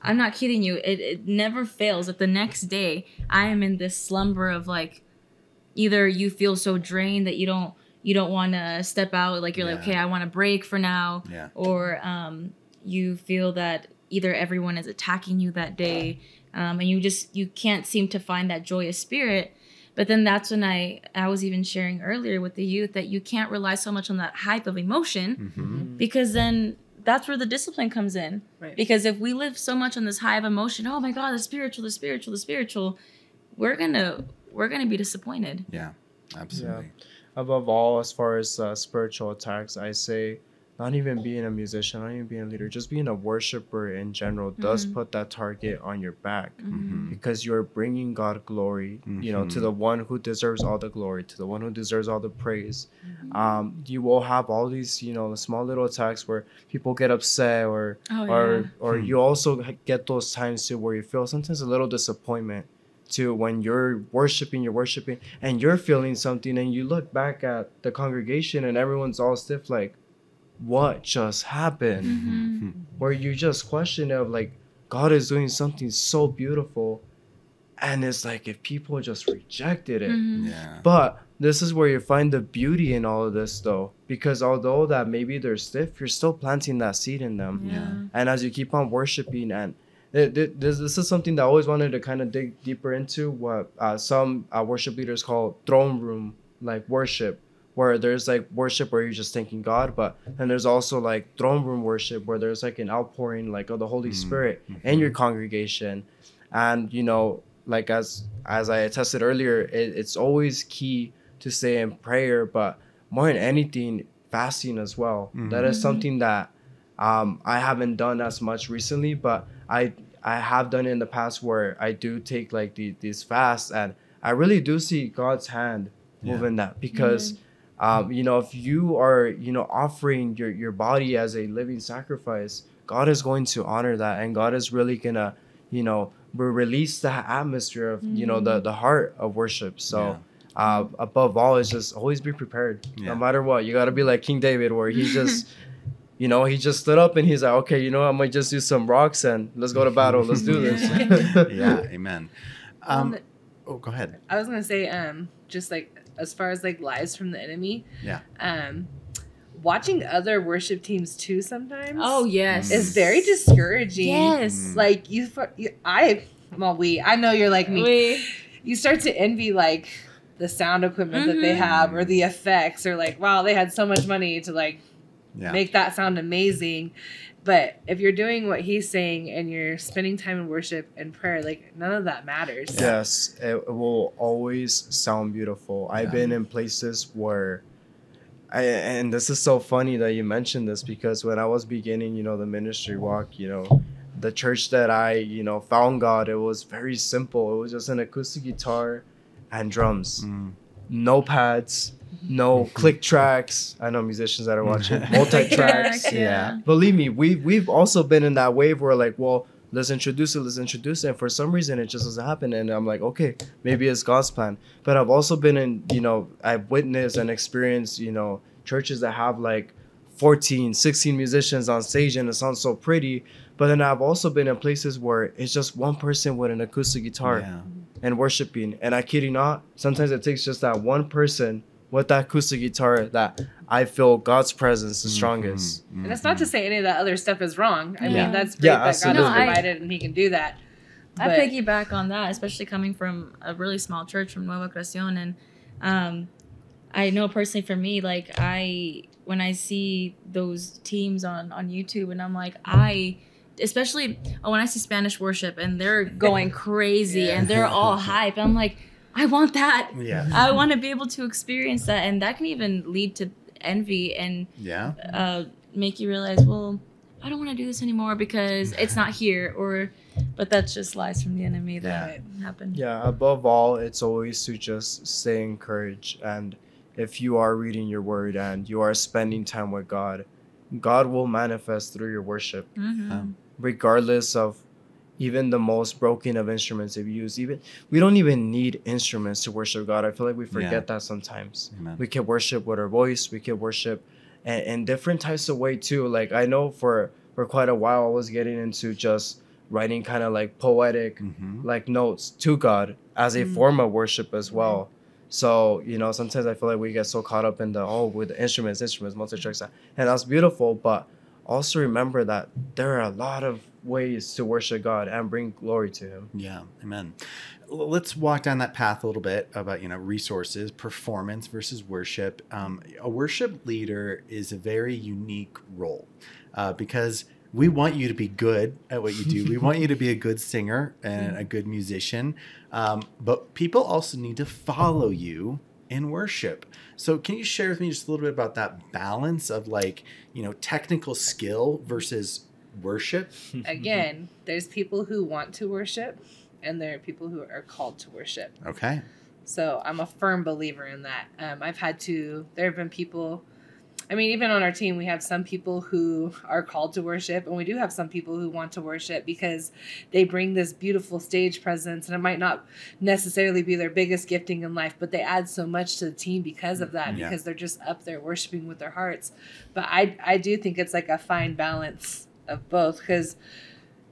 I'm not kidding you, it, it never fails that the next day I am in this slumber of like either you feel so drained that you don't you don't want to step out like you're like okay I want to break for now Yeah. or um, you feel that either everyone is attacking you that day um, and you just you can't seem to find that joyous spirit but then that's when i i was even sharing earlier with the youth that you can't rely so much on that hype of emotion hmm because then that's where the discipline comes in Right. because if we live so much on this high of emotion oh my god the spiritual the spiritual the spiritual we're gonna we're gonna be disappointed Yeah. Absolutely. above all, as far as uh, spiritual attacks, I say not even being a musician, not even being a leader, just being a worshiper in general does Mhm. put that target on your back Mhm. because you're bringing God glory, you know, to the one who deserves all the glory, to the one who deserves all the praise. Um, you will have all these, you know, small little attacks where people get upset or oh or or Hmm. you also get those times too where you feel sometimes a little disappointment too when you're worshiping you're worshiping and you're feeling something and you look back at the congregation and everyone's all stiff like what just happened Mhm. where you just question of like god is doing something so beautiful and it's like if people just rejected it Mhm. Yeah. but this is where you find the beauty in all of this though because although that maybe they're stiff you're still planting that seed in them Yeah. and as you keep on worshiping and th- th- this, this is something that I always wanted to kind of dig deeper into what uh, some uh, worship leaders call throne room like worship where there's like worship where you're just thanking God but and there's also like throne room worship where there's like an outpouring like of the Holy Mhm. Spirit in your congregation and you know like as as I attested earlier it, it's always key to stay in prayer but more than anything fasting as well That is Mhm. something that um, I haven't done as much recently, but I I have done it in the past where I do take like the, these fasts, and I really do see God's hand Yeah. moving that because, um, you know, if you are you know offering your your body as a living sacrifice, God is going to honor that, and God is really gonna you know release that atmosphere of you know the the heart of worship. So. Uh, above all, is just always be prepared, Yeah. no matter what. You gotta be like King David, where he just you know, he just stood up and he's like, okay, you know, I might just use some rocks and let's go to battle. Let's do this. yeah. Amen. Um, Well, oh, go ahead. I was gonna say, um, just like as far as like lies from the enemy, Yeah. um, watching other worship teams too sometimes, oh yes is very discouraging. yes Like you, you I, well, we, I know you're like me. we You start to envy like the sound equipment that they Mhm. have or the effects or like, wow, they had so much money to like Yeah. make that sound amazing. But if you're doing what he's saying and you're spending time in worship and prayer, like none of that matters. Yes, it, it will always sound beautiful. I've been in places where I and this is so funny that you mentioned this because when I was beginning, you know, the ministry walk, you know, the church that I, you know, found God, it was very simple. It was just an acoustic guitar and drums. Mm. No pads, no mm-hmm. click tracks. I know musicians that are watching. Multi tracks. tracks, yeah. Believe me, we've we've also been in that wave where like, well, let's introduce it, let's introduce it. And for some reason, it just doesn't happen. And I'm like, okay, maybe it's God's plan. But I've also been in, you know, I've witnessed and experienced, you know, churches that have like 14, 16 musicians on stage and it sounds so pretty. But then I've also been in places where it's just one person with an acoustic guitar Yeah. and worshiping. And I kid you not, sometimes it takes just that one person with that acoustic guitar that I feel God's presence the strongest. Mhm. And it's not to say any of that other stuff is wrong. I Yeah. mean, that's great Yeah, that God absolutely. has provided and He can do that. I piggyback on that, especially coming from a really small church from Nueva Creacion, and um, I know personally for me, like I when I see those teams on on YouTube, and I'm like, I, especially oh, when I see Spanish worship and they're going crazy Yeah. and they're all hype, I'm like, I want that. Yeah. I want to be able to experience that, and that can even lead to envy and Yeah. uh, make you realize, well, I don't want to do this anymore because it's not here, or, but that's just lies from the enemy that happen. Yeah, above all, it's always to just stay encouraged. And if you are reading your word and you are spending time with God, God will manifest through your worship, Mhm. Um, regardless of even the most broken of instruments if you use. Even we don't even need instruments to worship God. I feel like we forget Yeah. that sometimes. Amen. We can worship with our voice. We can worship in, in different types of way too. Like I know for for quite a while I was getting into just writing kind of like poetic Mhm. like notes to God as a Mm. form of worship as well. So you know sometimes I feel like we get so caught up in the oh with the instruments, instruments, multi tracks, and that's beautiful. But also remember that there are a lot of ways to worship God and bring glory to Him. Yeah, amen. Let's walk down that path a little bit about you know resources, performance versus worship. Um, a worship leader is a very unique role uh, because we want you to be good at what you do. we want you to be a good singer and a good musician, um, but people also need to follow you in worship. So, can you share with me just a little bit about that balance of like you know technical skill versus worship? Again, there's people who want to worship, and there are people who are called to worship. Okay. So I'm a firm believer in that. Um, I've had to, there have been people, I mean, even on our team, we have some people who are called to worship, and we do have some people who want to worship because they bring this beautiful stage presence, and it might not necessarily be their biggest gifting in life, but they add so much to the team because of that, Yeah. because they're just up there worshiping with their hearts. But I, I do think it's like a fine balance of both, because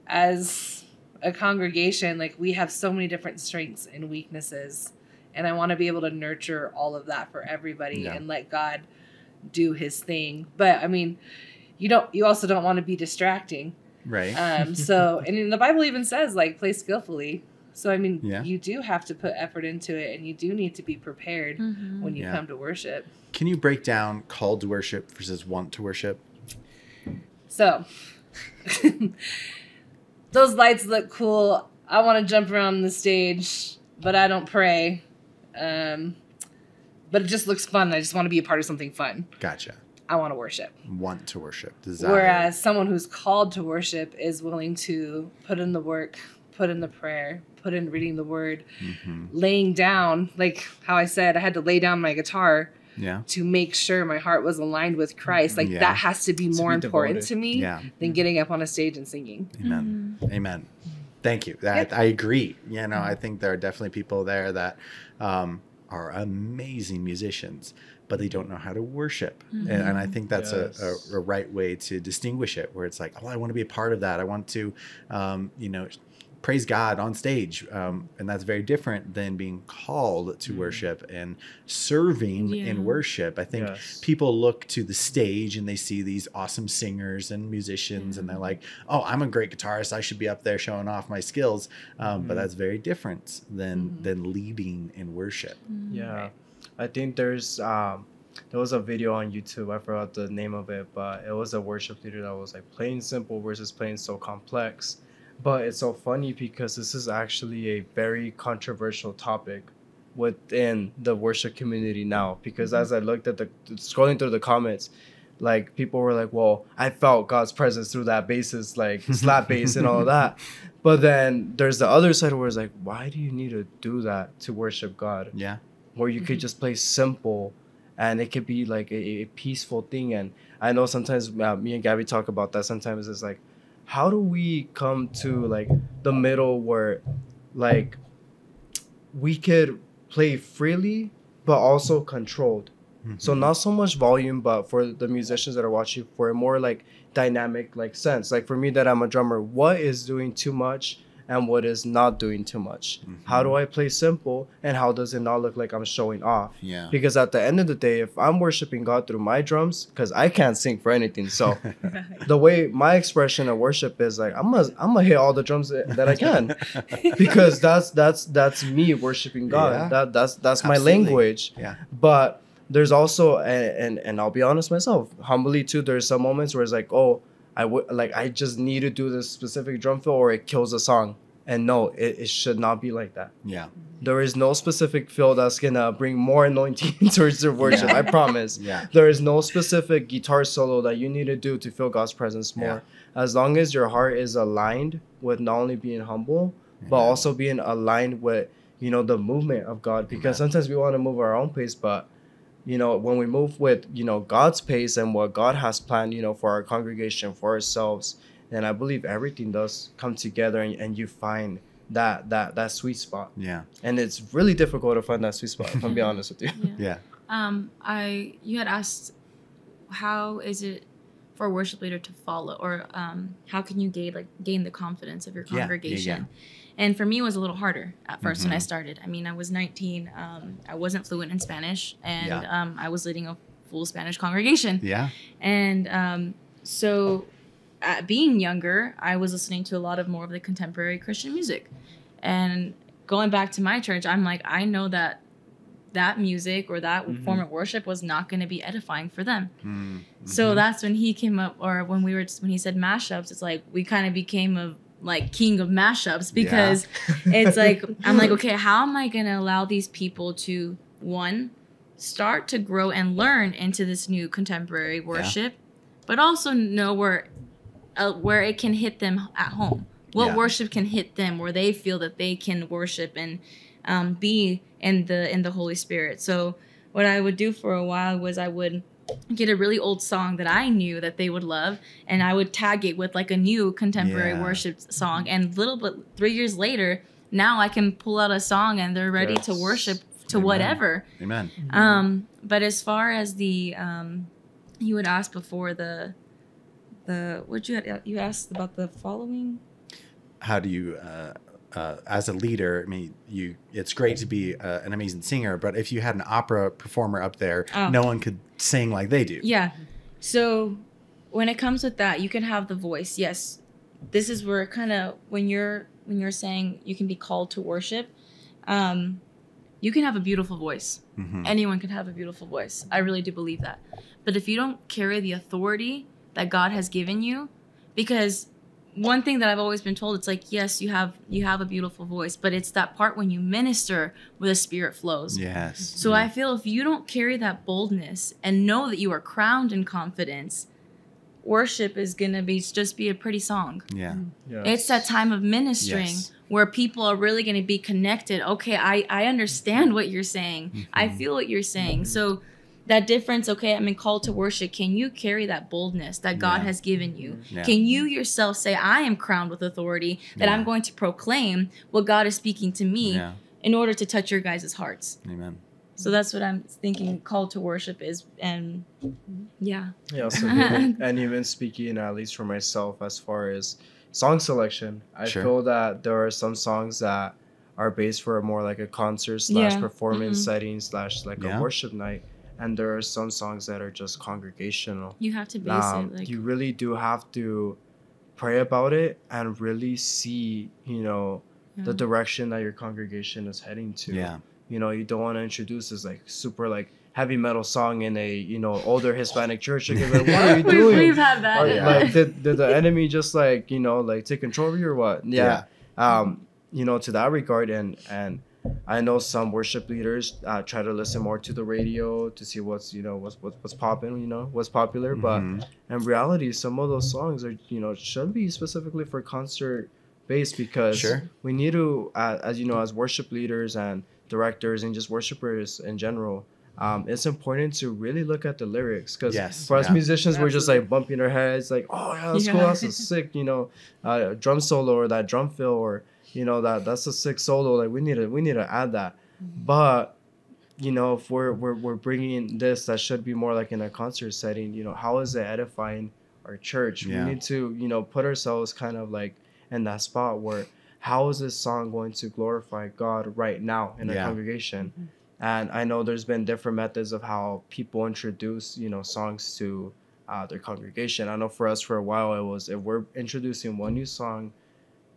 as a congregation, like we have so many different strengths and weaknesses and I want to be able to nurture all of that for everybody Yeah. and let God do His thing. But I mean, you don't. You also don't want to be distracting. Right. Um, so, and the Bible even says like play skillfully. So I mean, Yeah. you do have to put effort into it, and you do need to be prepared Mhm. when you Yeah. come to worship. Can you break down called to worship versus want to worship? So, those lights look cool. I want to jump around the stage, but I don't pray. Um, but it just looks fun. I just want to be a part of something fun. Gotcha. I want to worship. Want to worship. Desire. Whereas someone who's called to worship is willing to put in the work, put in the prayer, put in reading the word, Mhm. laying down, like how I said, I had to lay down my guitar Yeah. to make sure my heart was aligned with Christ. Mm-hmm. Like Yeah. that has to be To more be important devoted. to me Yeah. than mm-hmm. getting up on a stage and singing. Amen. Mm-hmm. Amen. Thank you. That I agree. You know, I think there are definitely people there that um, are amazing musicians, but they don't know how to worship. And, and I think that's Yes. a, a, a right way to distinguish it, where it's like, oh, I want to be a part of that. I want to, um, you know, praise God on stage. Um, and that's very different than being called to worship and serving Yeah. in worship. I think Yes. people look to the stage and they see these awesome singers and musicians and they're like oh i'm a great guitarist i should be up there showing off my skills um, but Mhm. that's very different than than leading in worship Yeah, I think there's um, there was a video on YouTube. I forgot the name of it, but it was a worship leader that was like plain simple versus plain so complex. But it's so funny because this is actually a very controversial topic within the worship community now. Because as I looked at the scrolling through the comments, like people were like, "Well, I felt God's presence through that bassist, like slap bass and all of that." But then there's the other side where it's like, "Why do you need to do that to worship God?" Yeah. Where you could just play simple, and it could be like a, a peaceful thing. And I know sometimes uh, me and Gabby talk about that. Sometimes it's like, how do we come to like the middle where, like, we could play freely but also controlled so Mm-hmm. not so much volume, but for the musicians that are watching, for a more like dynamic like sense. Like for me, that I'm a drummer, what is doing too much and what is not doing too much? How Mm-hmm. do I play simple and how does it not look like I'm showing off? Yeah. Because at the end of the day, if I'm worshiping God through my drums, because I can't sing for anything, so the way my expression of worship is like I'm gonna I'm gonna hit all the drums that that I can because that's that's that's me worshiping God. Yeah. That that's that's my language Yeah. but there's also and, and and I'll be honest myself humbly too there's some moments where it's like oh I would like I just need to do this specific drum fill or it kills the song. And no it, it should not be like that. Yeah. there is no specific fill that's gonna bring more anointing towards your worship I promise. Yeah. there is no specific guitar solo that you need to do to feel God's presence more. As long as your heart is aligned with not only being humble but also being aligned with you know the movement of God. Because sometimes we want to move our own pace but you know when we move with you know God's pace and what God has planned you know for our congregation for ourselves then I believe everything does come together and, and you find that that that sweet spot Yeah. and it's really difficult to find that sweet spot if I'm being honest with you Yeah. Um, I you had asked how is it for a worship leader to follow, or um, how can you gain like gain the confidence of your congregation? Yeah, yeah, congregation? And for me, it was a little harder at 1st when I Mhm. started. I mean, I was 19. Um, I wasn't fluent in Spanish, and Yeah. um, I was leading a full Spanish congregation. Yeah. And um, so, at being younger, I was listening to a lot of more of the contemporary Christian music. And going back to my church, I'm like, I know that that music or that Mhm. form of worship was not going to be edifying for them. Mm, So that's when he came up, or when we were when he said mashups, it's like we kind of became a like king of mashups because it's like I'm like, okay, how am I gonna allow these people to one start to grow and learn into this new contemporary worship, but also know where uh, where it can hit them at home. What Yeah. worship can hit them where they feel that they can worship and um, be in the in the Holy Spirit. So what I would do for a while was I would get a really old song that I knew that they would love, and I would tag it with like a new contemporary Yeah. worship song. And little bit three years later, now I can pull out a song and they're ready to worship to Amen. whatever. Amen. Um, but as far as the um, you had asked before the the what you had you asked about the following. How do you, uh, uh, as a leader, I mean, you. It's great to be uh, an amazing singer, but if you had an opera performer up there, Oh. no one could sing like they do. Yeah. So when it comes with that, you can have the voice. Yes. This is where kind of when you're when you're saying you can be called to worship, um, you can have a beautiful voice. Mhm. Anyone can have a beautiful voice. I really do believe that. But if you don't carry the authority that God has given you, because one thing that I've always been told, it's like, yes, you have you have a beautiful voice, but it's that part when you minister where the spirit flows. Yes. So I feel if you don't carry that boldness and know that you are crowned in confidence, worship is gonna be just be a pretty song. Yeah. yeah. It's that time of ministering Yes. where people are really gonna be connected. Okay, I I understand what you're saying. I Mhm. feel what you're saying. So that difference, okay, I'm in call to worship. Can you carry that boldness that God Yeah. has given you? Yeah. Can you yourself say, I am crowned with authority, that Yeah. I'm going to proclaim what God is speaking to me Yeah. in order to touch your guys' hearts? Amen. So that's what I'm thinking call to worship is and yeah. Yeah, so even, and even speaking at least for myself as far as song selection, I Sure. feel that there are some songs that are based for a more like a concert slash Yeah. performance Mhm. setting slash like Yeah. a worship night, and there are some songs that are just congregational. You have to base Um, it like you really do have to pray about it and really see, you know, the direction that your congregation is heading to. Yeah. you know, you don't want to introduce this like super like heavy metal song in a you know older Hispanic church. Like, what are you doing? we've had that. Are- Yeah. Like, did, did the enemy just like you know like take control of you or what? Yeah. Um, you know, to that regard, and and I know some worship leaders uh, try to listen more to the radio to see what's you know what's what's, what's popping, you know, what's popular. But Mhm. in reality, some of those songs are you know should be specifically for concert based because Sure. we need to, uh, as you know, as worship leaders and directors and just worshipers in general. Um, it's important to really look at the lyrics because Yes, for us yeah. musicians, we're just like bumping our heads, like, "Oh yeah, that's cool, Yeah. that's a sick, you know, uh, drum solo or that drum fill or you know that that's a sick solo. Like we need to we need to add that, but you know if we're we're we're bringing this that should be more like in a concert setting, you know, how is it edifying our church? Yeah. We need to you know put ourselves kind of like in that spot where how is this song going to glorify God right now in a Yeah. congregation? And I know there's been different methods of how people introduce, you know, songs to uh, their congregation. I know for us for a while it was if we're introducing one new song,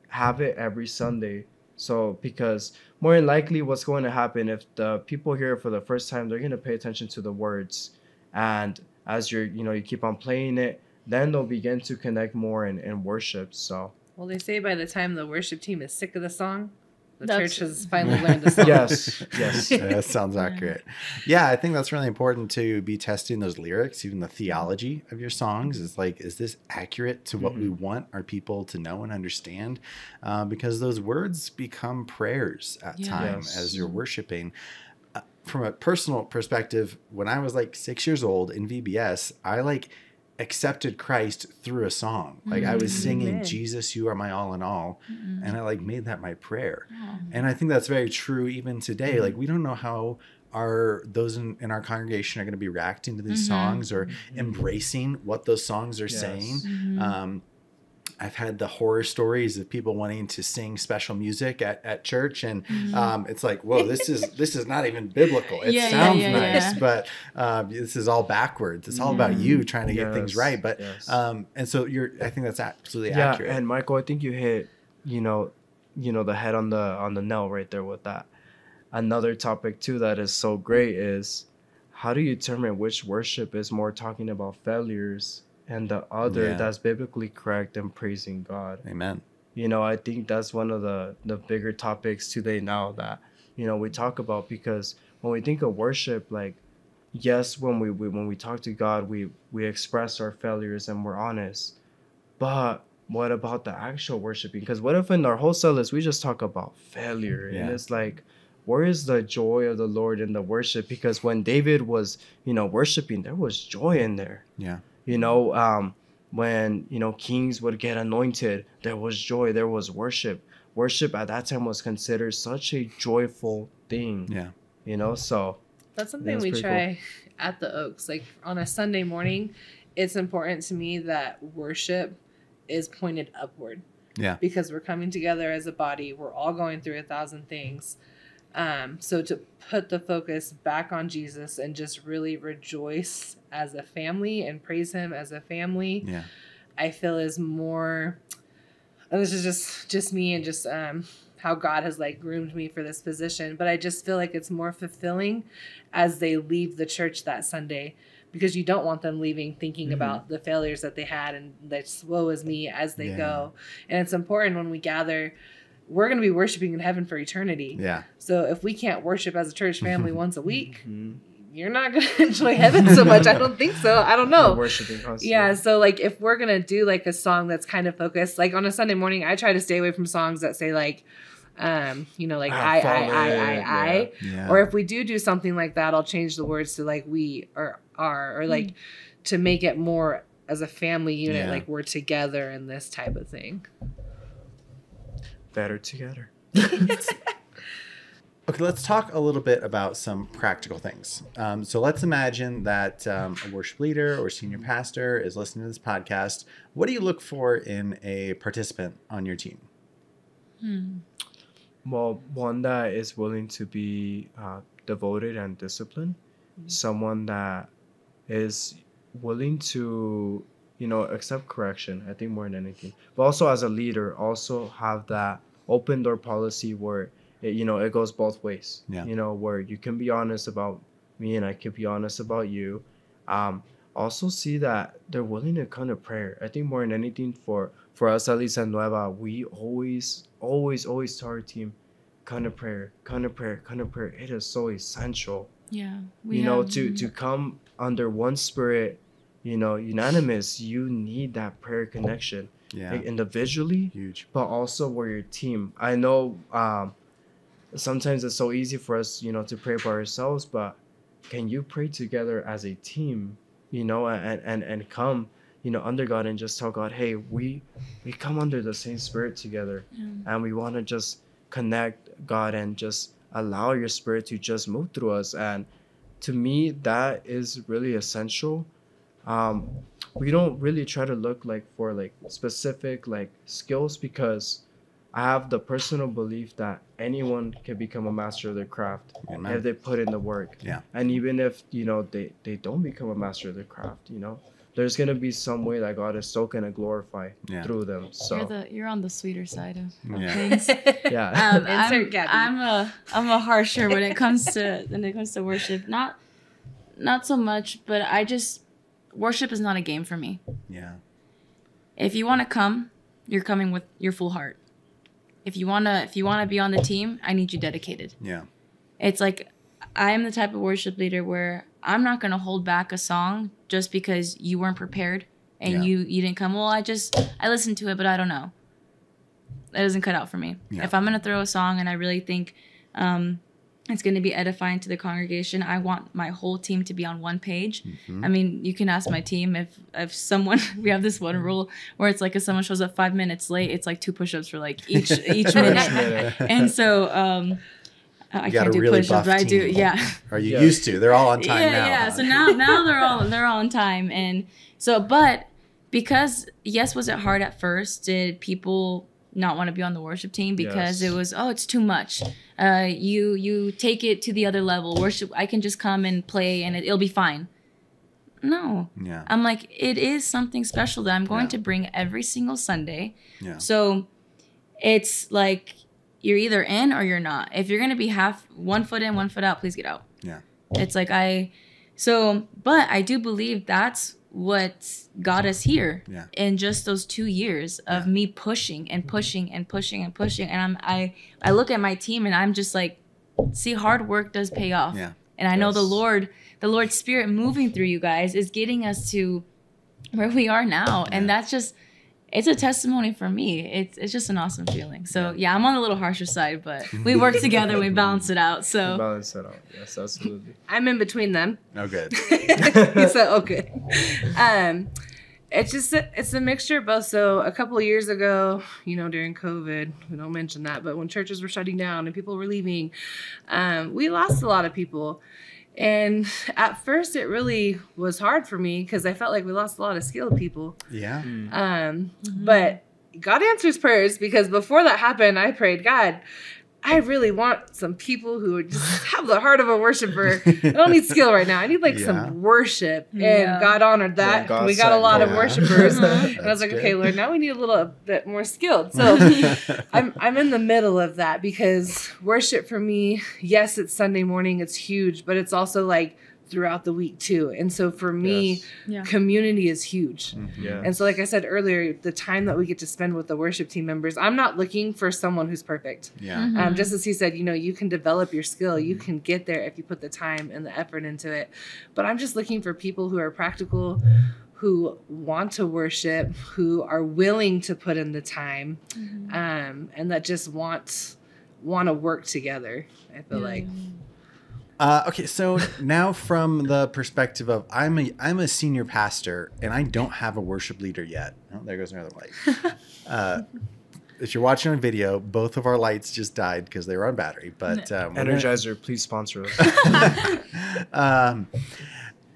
have it every Sunday. So because more than likely what's going to happen if the people hear it for the first time, they're going to pay attention to the words. And as you're, you know, you keep on playing it, then they'll begin to connect more and, in worship. So Well, they say by the time the worship team is sick of the song, the That's- church has finally learned the song. yes, yes. Yeah, that sounds accurate. Yeah, I think that's really important to be testing those lyrics, even the theology of your songs. Is like, is this accurate to what we want our people to know and understand? Uh, because those words become prayers at Yeah. time as you're worshiping. Uh, from a personal perspective, when I was like six years old in VBS, I like accepted Christ through a song. Like I was Mhm. singing Amen. Jesus, you are my all in all, Mm-mm. and I like made that my prayer. Oh. And I think that's very true even today. Mhm. Like we don't know how our those in, in our congregation are going to be reacting to these Mhm. songs or Mm-hmm. embracing what those songs are Yes. saying. Um, I've had the horror stories of people wanting to sing special music at, at church, and Mhm. um, it's like, whoa, this is this is not even biblical. It Yeah, yeah, sounds yeah, nice, yeah. but um, this is all backwards. It's all about you trying to get things right. But yes. um, and so you're, I think that's absolutely yeah, accurate. and Michael, I think you hit, you know, you know the head on the on the nail right there with that. Another topic too that is so great is how do you determine which worship is more talking about failures and the other Yeah. that's biblically correct and praising God. Amen. You know, I think that's one of the the bigger topics today now that you know we talk about because when we think of worship, like yes, when we, we when we talk to God, we we express our failures and we're honest. But what about the actual worshiping? Because what if in our whole set list we just talk about failure and it's like, where is the joy of the Lord in the worship? Because when David was, you know, worshiping, there was joy in there. Yeah. You know, um, when you know kings would get anointed, there was joy, there was worship. Worship at that time was considered such a joyful thing. Yeah. You know, so That's something that's we pretty cool. try at the Oaks. Like on a Sunday morning, it's important to me that worship is pointed upward. Yeah. Because we're coming together as a body, we're all going through a thousand things. Um, so to put the focus back on Jesus and just really rejoice as a family and praise Him as a family, Yeah. I feel is more. And this is just just me and just um, how God has like groomed me for this position. But I just feel like it's more fulfilling as they leave the church that Sunday because you don't want them leaving thinking Mhm. about the failures that they had and that woe is me as they Yeah. go. And it's important when we gather. We're going to be worshiping in heaven for eternity. Yeah. So if we can't worship as a church family once a week, mhm, you're not going to enjoy heaven so much. I don't think so. I don't know. we're worshiping constantly. Yeah, so like if we're gonna do like a song that's kind of focused, like on a Sunday morning, I try to stay away from songs that say like, um, you know, like Ah, I, I, I, I, I. Yeah. Or if we do do something like that, I'll change the words to like we or are, or like to make it more as a family unit, Yeah. like we're together and this type of thing. Better together. Okay, let's talk a little bit about some practical things. Um, so let's imagine that um, a worship leader or senior pastor is listening to this podcast. What do you look for in a participant on your team? Hmm. Well, one that is willing to be uh, devoted and disciplined, someone that is willing to, you know, accept correction. I think more than anything, but also as a leader, also have that open door policy where it, you know it goes both ways. Yeah. You know where you can be honest about me and I can be honest about you. Um, also see that they're willing to come to prayer. I think more than anything for for us at least at Nueva, we always always always tell our team, come to prayer, come to prayer, come to prayer. It is so essential Yeah. you know have- to to come under one spirit you know unanimous you need that prayer connection Yeah. like individually Huge. but also with your team i know um sometimes it's so easy for us you know to pray by ourselves but can you pray together as a team you know and and and come you know under god and just tell god hey we we come under the same spirit together Yeah. and we want to just connect God and just allow your spirit to just move through us. And to me, that is really essential. Um, we don't really try to look like for like specific like skills because I have the personal belief that anyone can become a master of their craft Amen. if they put in the work. Yeah. And even if you know they they don't become a master of their craft, you know, there's gonna be some way that God is still gonna glorify Yeah. through them. So You're the you're on the sweeter side of, of Yeah. things. yeah. Um, I'm, I'm a I'm a harsher when it comes to when it comes to worship. Not not so much, but I just worship is not a game for me. Yeah. If you want to come, you're coming with your full heart. If you wanna if you wanna be on the team, I need you dedicated. Yeah. It's like I am the type of worship leader where I'm not gonna hold back a song just because you weren't prepared and Yeah. you you didn't come. Well, I just I listened to it, but I don't know. That doesn't cut out for me. Yeah. If I'm gonna throw a song and I really think um, it's gonna be edifying to the congregation, I want my whole team to be on one page. Mhm. I mean, you can ask my team if if someone we have this one rule where it's like if someone shows up five minutes late, it's like two push-ups for like each each minute. and so um, I can't do really push-ups, but I do. team. Yeah, Are you Yeah. used to? They're all on time yeah, now. yeah. huh? So now now they're all they're all on time, and so but because yes, was it hard at first? Did people not want to be on the worship team because Yes. it was oh it's too much? Uh, you you take it to the other level. Worship, I can just come and play and it, it'll be fine. No, yeah. I'm like, it is something special that I'm going Yeah. to bring every single Sunday. Yeah. So it's like you're either in or you're not. If you're gonna be half one foot in, one foot out, please get out. Yeah. It's like I so but I do believe that's what got us here Yeah. in just those two years of Yeah. me pushing and mm-hmm. pushing and pushing and pushing. And I'm I I look at my team and I'm just like, see, hard work does pay off. Yeah. And I know the Lord, the Lord's spirit moving through you guys is getting us to where we are now. And that's just it's a testimony for me. It's it's just an awesome feeling. So yeah, I'm on the little harsher side, but we work together, we balance it out. So balance it out. Yes, absolutely. I'm in between them. Oh, good. so okay. Um, it's just a, it's a mixture of both. So a couple of years ago, you know, during COVID, we don't mention that, but when churches were shutting down and people were leaving, um, we lost a lot of people. And at first, it really was hard for me because I felt like we lost a lot of skilled people. Yeah. Um, But God answers prayers because before that happened, I prayed, God, I really want some people who just have the heart of a worshiper. I don't need skill right now. I need like Yeah. some worship. And Yeah. God honored that. Yeah, God we got a said, lot of worshipers. Uh-huh. and I was like, good. okay, Lord, now we need a little bit more skilled. So I'm I'm in the middle of that because worship for me, yes, it's Sunday morning, it's huge, but it's also like throughout the week too. And so for me, Yes. yeah. community is huge. Mhm. Yeah. And so, like I said earlier, the time that we get to spend with the worship team members, I'm not looking for someone who's perfect. Yeah. Mhm. Um, just as he said, you know, you can develop your skill, you can get there if you put the time and the effort into it. But I'm just looking for people who are practical, who want to worship, who are willing to put in the time, Mhm. um, and that just want want to work together. I feel like. Uh, okay, so now from the perspective of I'm a I'm a senior pastor and I don't have a worship leader yet. Oh, there goes another light. Uh, if you're watching on video, both of our lights just died because they were on battery. But um, we're gonna- Energizer, please sponsor us. um,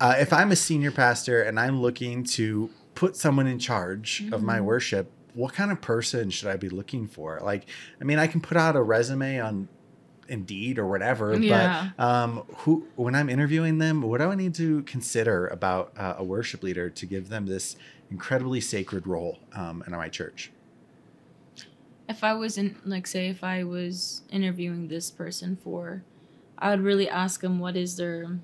uh, if I'm a senior pastor and I'm looking to put someone in charge of my Mhm. worship, what kind of person should I be looking for? Like, I mean, I can put out a resume on Indeed or whatever, Yeah. but um, who when I'm interviewing them, what do I need to consider about uh, a worship leader to give them this incredibly sacred role um, in my church? if I was in like say if I was interviewing this person for I would really ask them what is their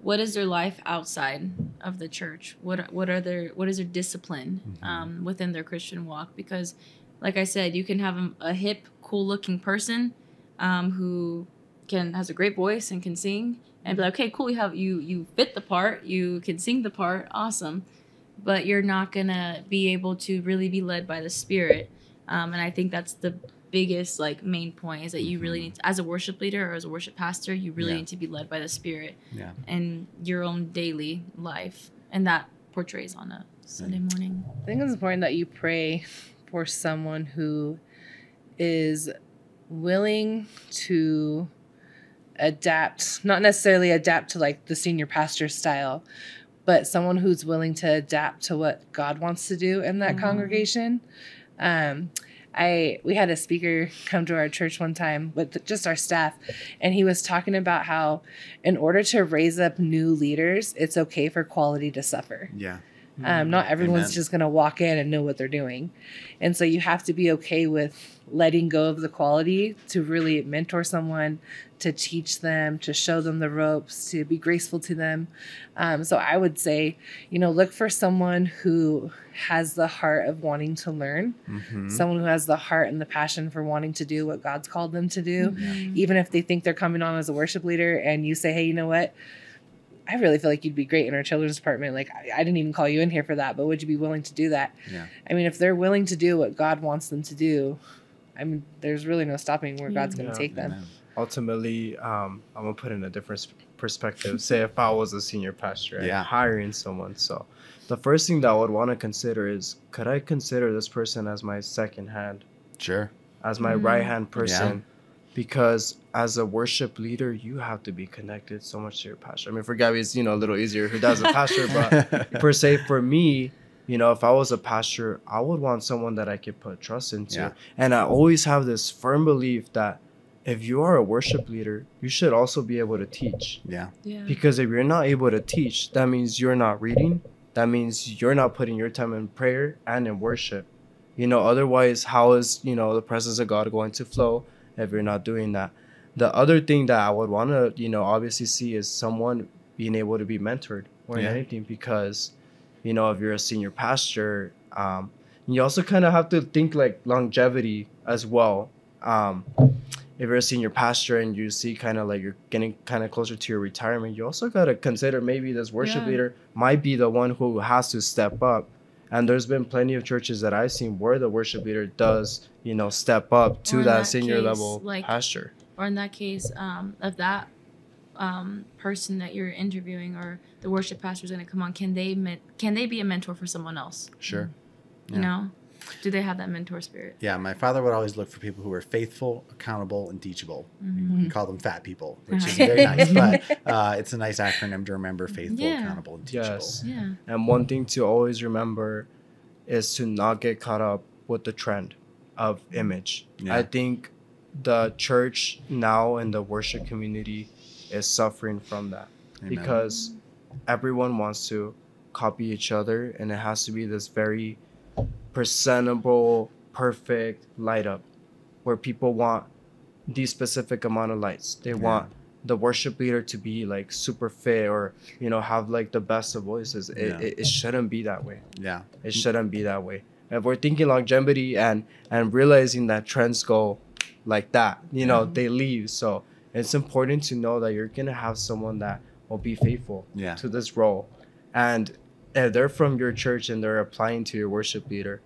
what is their life outside of the church? What what are their what is their discipline Mhm. um, within their Christian walk? Because, like I said, you can have a, a hip, cool looking person um, who can has a great voice and can sing, and be like, okay, cool, you have you you fit the part, you can sing the part, awesome, but you're not gonna be able to really be led by the Spirit. Um, and I think that's the biggest like main point is that you really need to, as a worship leader or as a worship pastor you really Yeah. need to be led by the spirit Yeah. in your own daily life and that portrays on a sunday morning I think it's important that you pray for someone who is willing to adapt, not necessarily adapt to like the senior pastor style, but someone who's willing to adapt to what God wants to do in that Mhm. congregation. Um, I we had a speaker come to our church one time with just our staff, and he was talking about how, in order to raise up new leaders, it's okay for quality to suffer. Yeah. Um, not everyone's Amen. just going to walk in and know what they're doing. And so you have to be okay with letting go of the quality to really mentor someone, to teach them, to show them the ropes, to be graceful to them. Um, so I would say, you know, look for someone who has the heart of wanting to learn, Mhm. someone who has the heart and the passion for wanting to do what God's called them to do. Mhm. Even if they think they're coming on as a worship leader and you say, hey, you know what? I really feel like you'd be great in our children's department. Like, I, I didn't even call you in here for that, but would you be willing to do that? Yeah. I mean, if they're willing to do what God wants them to do, I mean, there's really no stopping where Yeah. God's going to Yeah. take them. Amen. ultimately, um, I'm gonna put in a different perspective. Say if I was a senior pastor and Yeah. hiring someone, so the first thing that I would want to consider is could I consider this person as my second hand, Sure. as my Mm. right hand person? Because as a worship leader, you have to be connected so much to your pastor. I mean, for Gabby, it's you know a little easier who does a pastor, but per se for me you know if i was a pastor i would want someone that i could put trust into Yeah. and i always have this firm belief that if you are a worship leader you should also be able to teach yeah. yeah because if you're not able to teach that means you're not reading that means you're not putting your time in prayer and in worship you know otherwise how is you know the presence of god going to flow if you're not doing that the other thing that i would want to you know obviously see is someone being able to be mentored or Yeah. anything because you know if you're a senior pastor um, you also kind of have to think like longevity as well um, if you're a senior pastor and you see kind of like you're getting kind of closer to your retirement you also got to consider maybe this worship Yeah. leader might be the one who has to step up and there's been plenty of churches that i've seen where the worship leader does you know step up to that, that senior case, level like- pastor or in that case um, of that um, person that you're interviewing or the worship pastor is going to come on can they can they be a mentor for someone else Sure. you Yeah. know do they have that mentor spirit Yeah. My father would always look for people who were faithful, accountable, and teachable. Mhm. We call them fat people, which is very nice, but uh, it's a nice acronym to remember faithful, Yeah. accountable, and teachable. Yes. yeah And one thing to always remember is to not get caught up with the trend of image. Yeah. I think the church now and the worship community is suffering from that Amen. because everyone wants to copy each other and it has to be this very presentable, perfect light up where people want these specific amount of lights. They Yeah. want the worship leader to be like super fit or you know have like the best of voices. It, Yeah. it, it shouldn't be that way. yeah. It shouldn't be that way. If we're thinking longevity and and realizing that trends go like that, you know, they leave. So it's important to know that you're gonna have someone that will be faithful Yeah. to this role. And if they're from your church and they're applying to your worship leader,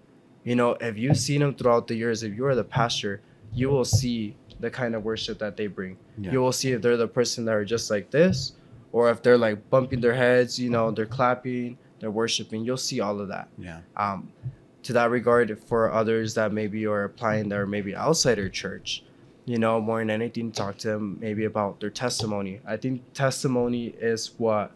you know, if you've seen them throughout the years, if you are the pastor, you will see the kind of worship that they bring. Yeah. You will see if they're the person that are just like this, or if they're like bumping their heads, you know, they're clapping, they're worshiping. You'll see all of that. Yeah. Um, to that regard, for others that maybe are applying that are maybe outside their church, you know, more than anything, talk to them maybe about their testimony. I think testimony is what,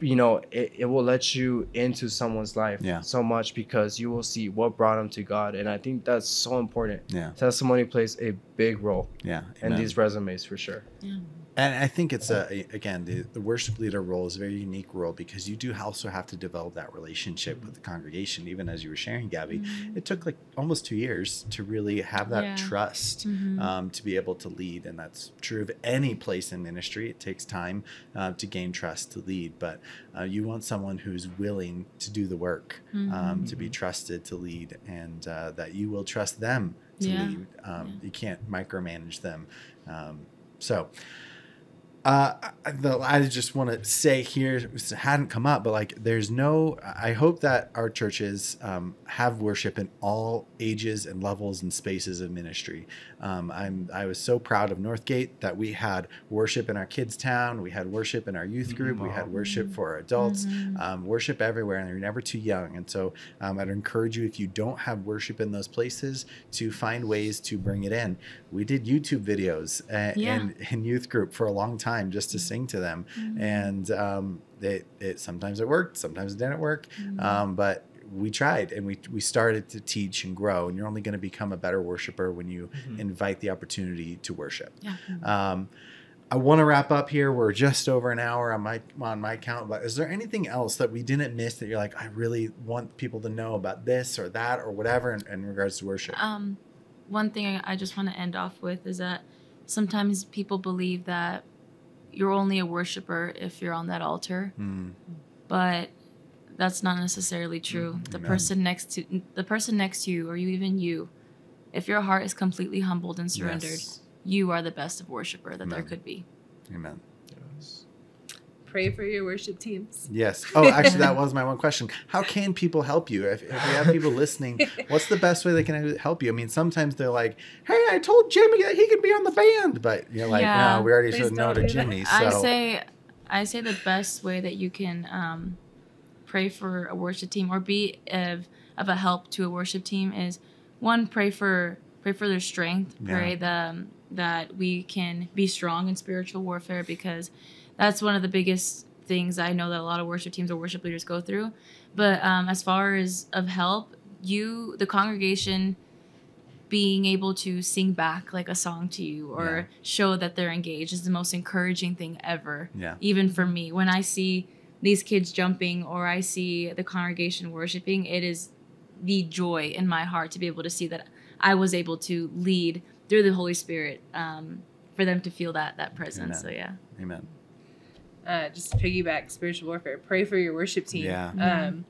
you know, it, it will let you into someone's life Yeah. so much because you will see what brought them to God. And I think that's so important. Yeah. Testimony plays a big role Yeah. in these resumes for sure. yeah And I think it's a again the, the worship leader role is a very unique role because you do also have to develop that relationship with the congregation. Even as you were sharing, Gabby, Mhm. it took like almost two years to really have that Yeah. trust Mhm. um, to be able to lead, and that's true of any place in ministry. It takes time uh, to gain trust to lead, but uh, you want someone who's willing to do the work, um, to be Mhm. trusted to lead, and uh, that you will trust them to Yeah. lead. Um, Yeah. You can't micromanage them. Um, so, uh, I- the, I just want to say here, it hadn't come up, but like, there's no. I hope that our churches um, have worship in all ages and levels and spaces of ministry. Um, I'm. I was so proud of Northgate that we had worship in our kids' town. We had worship in our youth group. We had worship for our adults. Mhm. Um, worship everywhere, and you're never too young. And so, um, I'd encourage you if you don't have worship in those places to find ways to bring it in. We did YouTube videos uh, Yeah. in, in youth group for a long time just to sing to them, Mhm. and um, it, it sometimes it worked, sometimes it didn't work, Mhm. um, but we tried and we we started to teach and grow. And you're only going to become a better worshiper when you Mhm. invite the opportunity to worship. yeah. Um, I want to wrap up here. We're just over an hour on my on my count. But is there anything else that we didn't miss that you're like, I really want people to know about this or that or whatever in, in regards to worship? Um, one thing I just want to end off with is that sometimes people believe that you're only a worshiper if you're on that altar, Mm, but that's not necessarily true. The Amen. person next to the person next to you, or you even you, if your heart is completely humbled and surrendered, yes. you are the best of worshiper that there could be. Amen. Yes. Pray for your worship teams. Yes. Oh, actually, that was my one question. How can people help you? If, if we have people listening, what's the best way they can help you? I mean, sometimes they're like, "Hey, I told Jimmy that he could be on the band," but you're like, Yeah. "No, we already said no to. Jimmy." So I say, I say the best way that you can um, pray for a worship team or be of of a help to a worship team is one pray for pray for their strength. Yeah. Pray that that we can be strong in spiritual warfare because that's one of the biggest things I know that a lot of worship teams or worship leaders go through. But um, as far as of help, you the congregation being able to sing back like a song to you or Yeah. show that they're engaged is the most encouraging thing ever yeah, even for me when i see these kids jumping or i see the congregation worshiping it is the joy in my heart to be able to see that i was able to lead through the holy spirit um, for them to feel that that presence Amen. so yeah Amen. Uh, just piggyback spiritual warfare. Pray for your worship team. Yeah. Yeah. Um,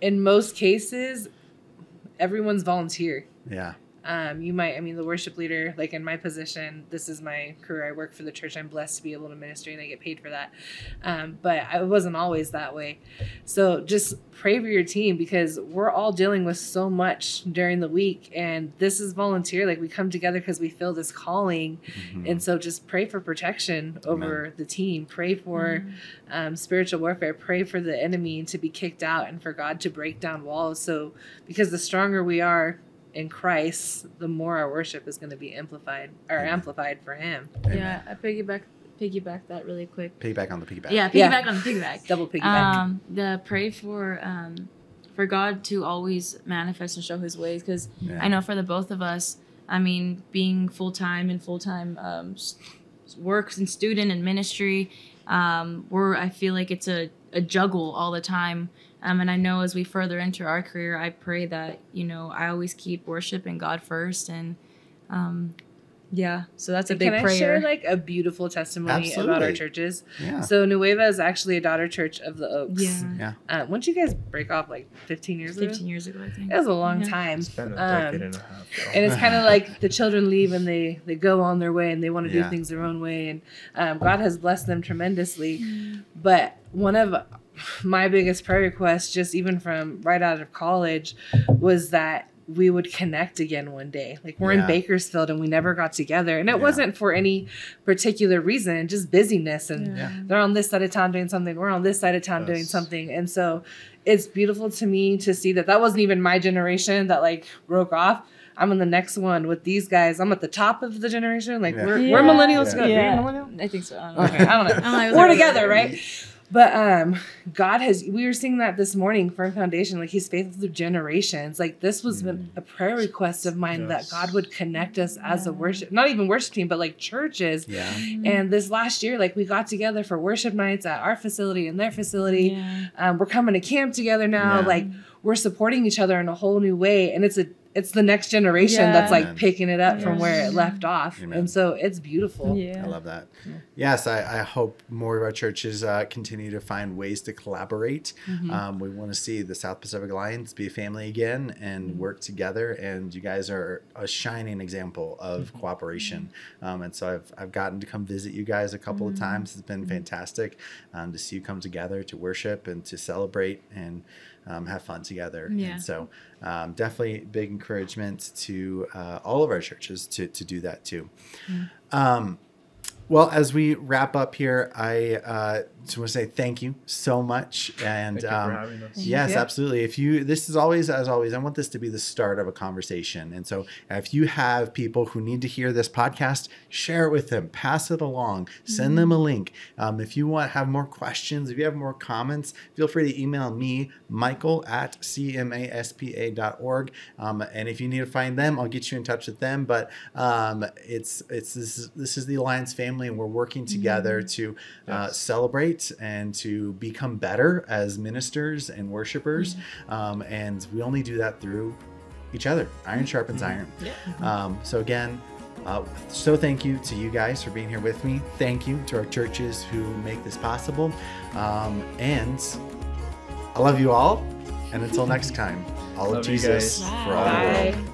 in most cases, everyone's volunteer. Yeah. Um, you might, I mean, the worship leader, like in my position, this is my career. I work for the church. I'm blessed to be able to minister and I get paid for that. Um, but I wasn't always that way. So just pray for your team because we're all dealing with so much during the week. And this is volunteer. Like we come together because we feel this calling. Mhm. And so just pray for protection over the team. Pray for um, spiritual warfare. Pray for the enemy to be kicked out and for God to break down walls. So, because the stronger we are in Christ, the more our worship is going to be amplified or Amen. amplified for Him. Amen. yeah i piggyback piggyback that really quick Piggyback on the piggyback. yeah Yeah. piggyback on the piggyback Double piggyback. um the pray for um for god to always manifest and show his ways because Yeah. I know for the both of us, I mean, being full time and full time um, s- work and student and ministry, um, we're I feel like it's a, a juggle all the time. Um, and I know as we further enter our career, I pray that you know I always keep worshiping God first, and um, yeah, so that's a big Can prayer. I share like a beautiful testimony about our churches? Yeah. So Nueva is actually a daughter church of the Oaks. yeah, Yeah. Uh, when did you guys break off? Like 15 years ago? fifteen years ago, I think. It was a long Yeah. time. It's been a Um, decade and a half. though. and it's kind of like the children leave and they they go on their way and they want to Yeah. do things their own way and um, god has blessed them tremendously but one of my biggest prayer request, just even from right out of college was that we would connect again one day like we're Yeah. in bakersfield and we never got together and it Yeah. wasn't for any particular reason just busyness and Yeah. they're on this side of town doing something we're on this side of town doing something and so it's beautiful to me to see that that wasn't even my generation that like broke off i'm in the next one with these guys i'm at the top of the generation like Yeah. we're, Yeah. we're millennials Yeah. together Yeah. You're a millennial? I think so. I don't know. okay i don't know I'm like, we're together right But um, God has. We were seeing that this morning. Firm foundation, like He's faithful through generations. Like this was been a prayer request of mine Yes. that God would connect us as a worship, not even worship team, but like churches. Yeah. And this last year, like we got together for worship nights at our facility and their facility. Yeah. Um, we're coming to camp together now. Yeah. Like we're supporting each other in a whole new way, and it's a it's the next generation that's Yeah. Amen. like picking it up from where it left off, Amen. and so it's beautiful. Yeah. I love that. Yes, I, I hope more of our churches uh, continue to find ways to collaborate. Mm-hmm. Um, we want to see the South Pacific Alliance be a family again and Mm-hmm. work together. And you guys are a shining example of Mm-hmm. cooperation. Um, and so I've, I've gotten to come visit you guys a couple Mm-hmm. of times. It's been fantastic um, to see you come together to worship and to celebrate and um, have fun together. Yeah. And so um, definitely big encouragement to uh, all of our churches to, to do that too. Um, well, as we wrap up here, I uh, just want to say thank you so much. And Thank you um, for having us. yes, absolutely. If you, this is always, as always, I want this to be the start of a conversation. And so if you have people who need to hear this podcast, share it with them, pass it along, send them a link. Um, if you want have more questions, if you have more comments, feel free to email me, Michael at cmaspa.org. Um, and if you need to find them, I'll get you in touch with them. But um, it's, it's, this is, this is the Alliance family and we're working together to uh, Yes. celebrate and to become better as ministers and worshipers. Um, and we only do that through each other. Iron sharpens iron. Um, so again, uh, so thank you to you guys for being here with me. Thank you to our churches who make this possible. Um, and I love you all. And until next time, all of Love you Jesus for all the world. Bye.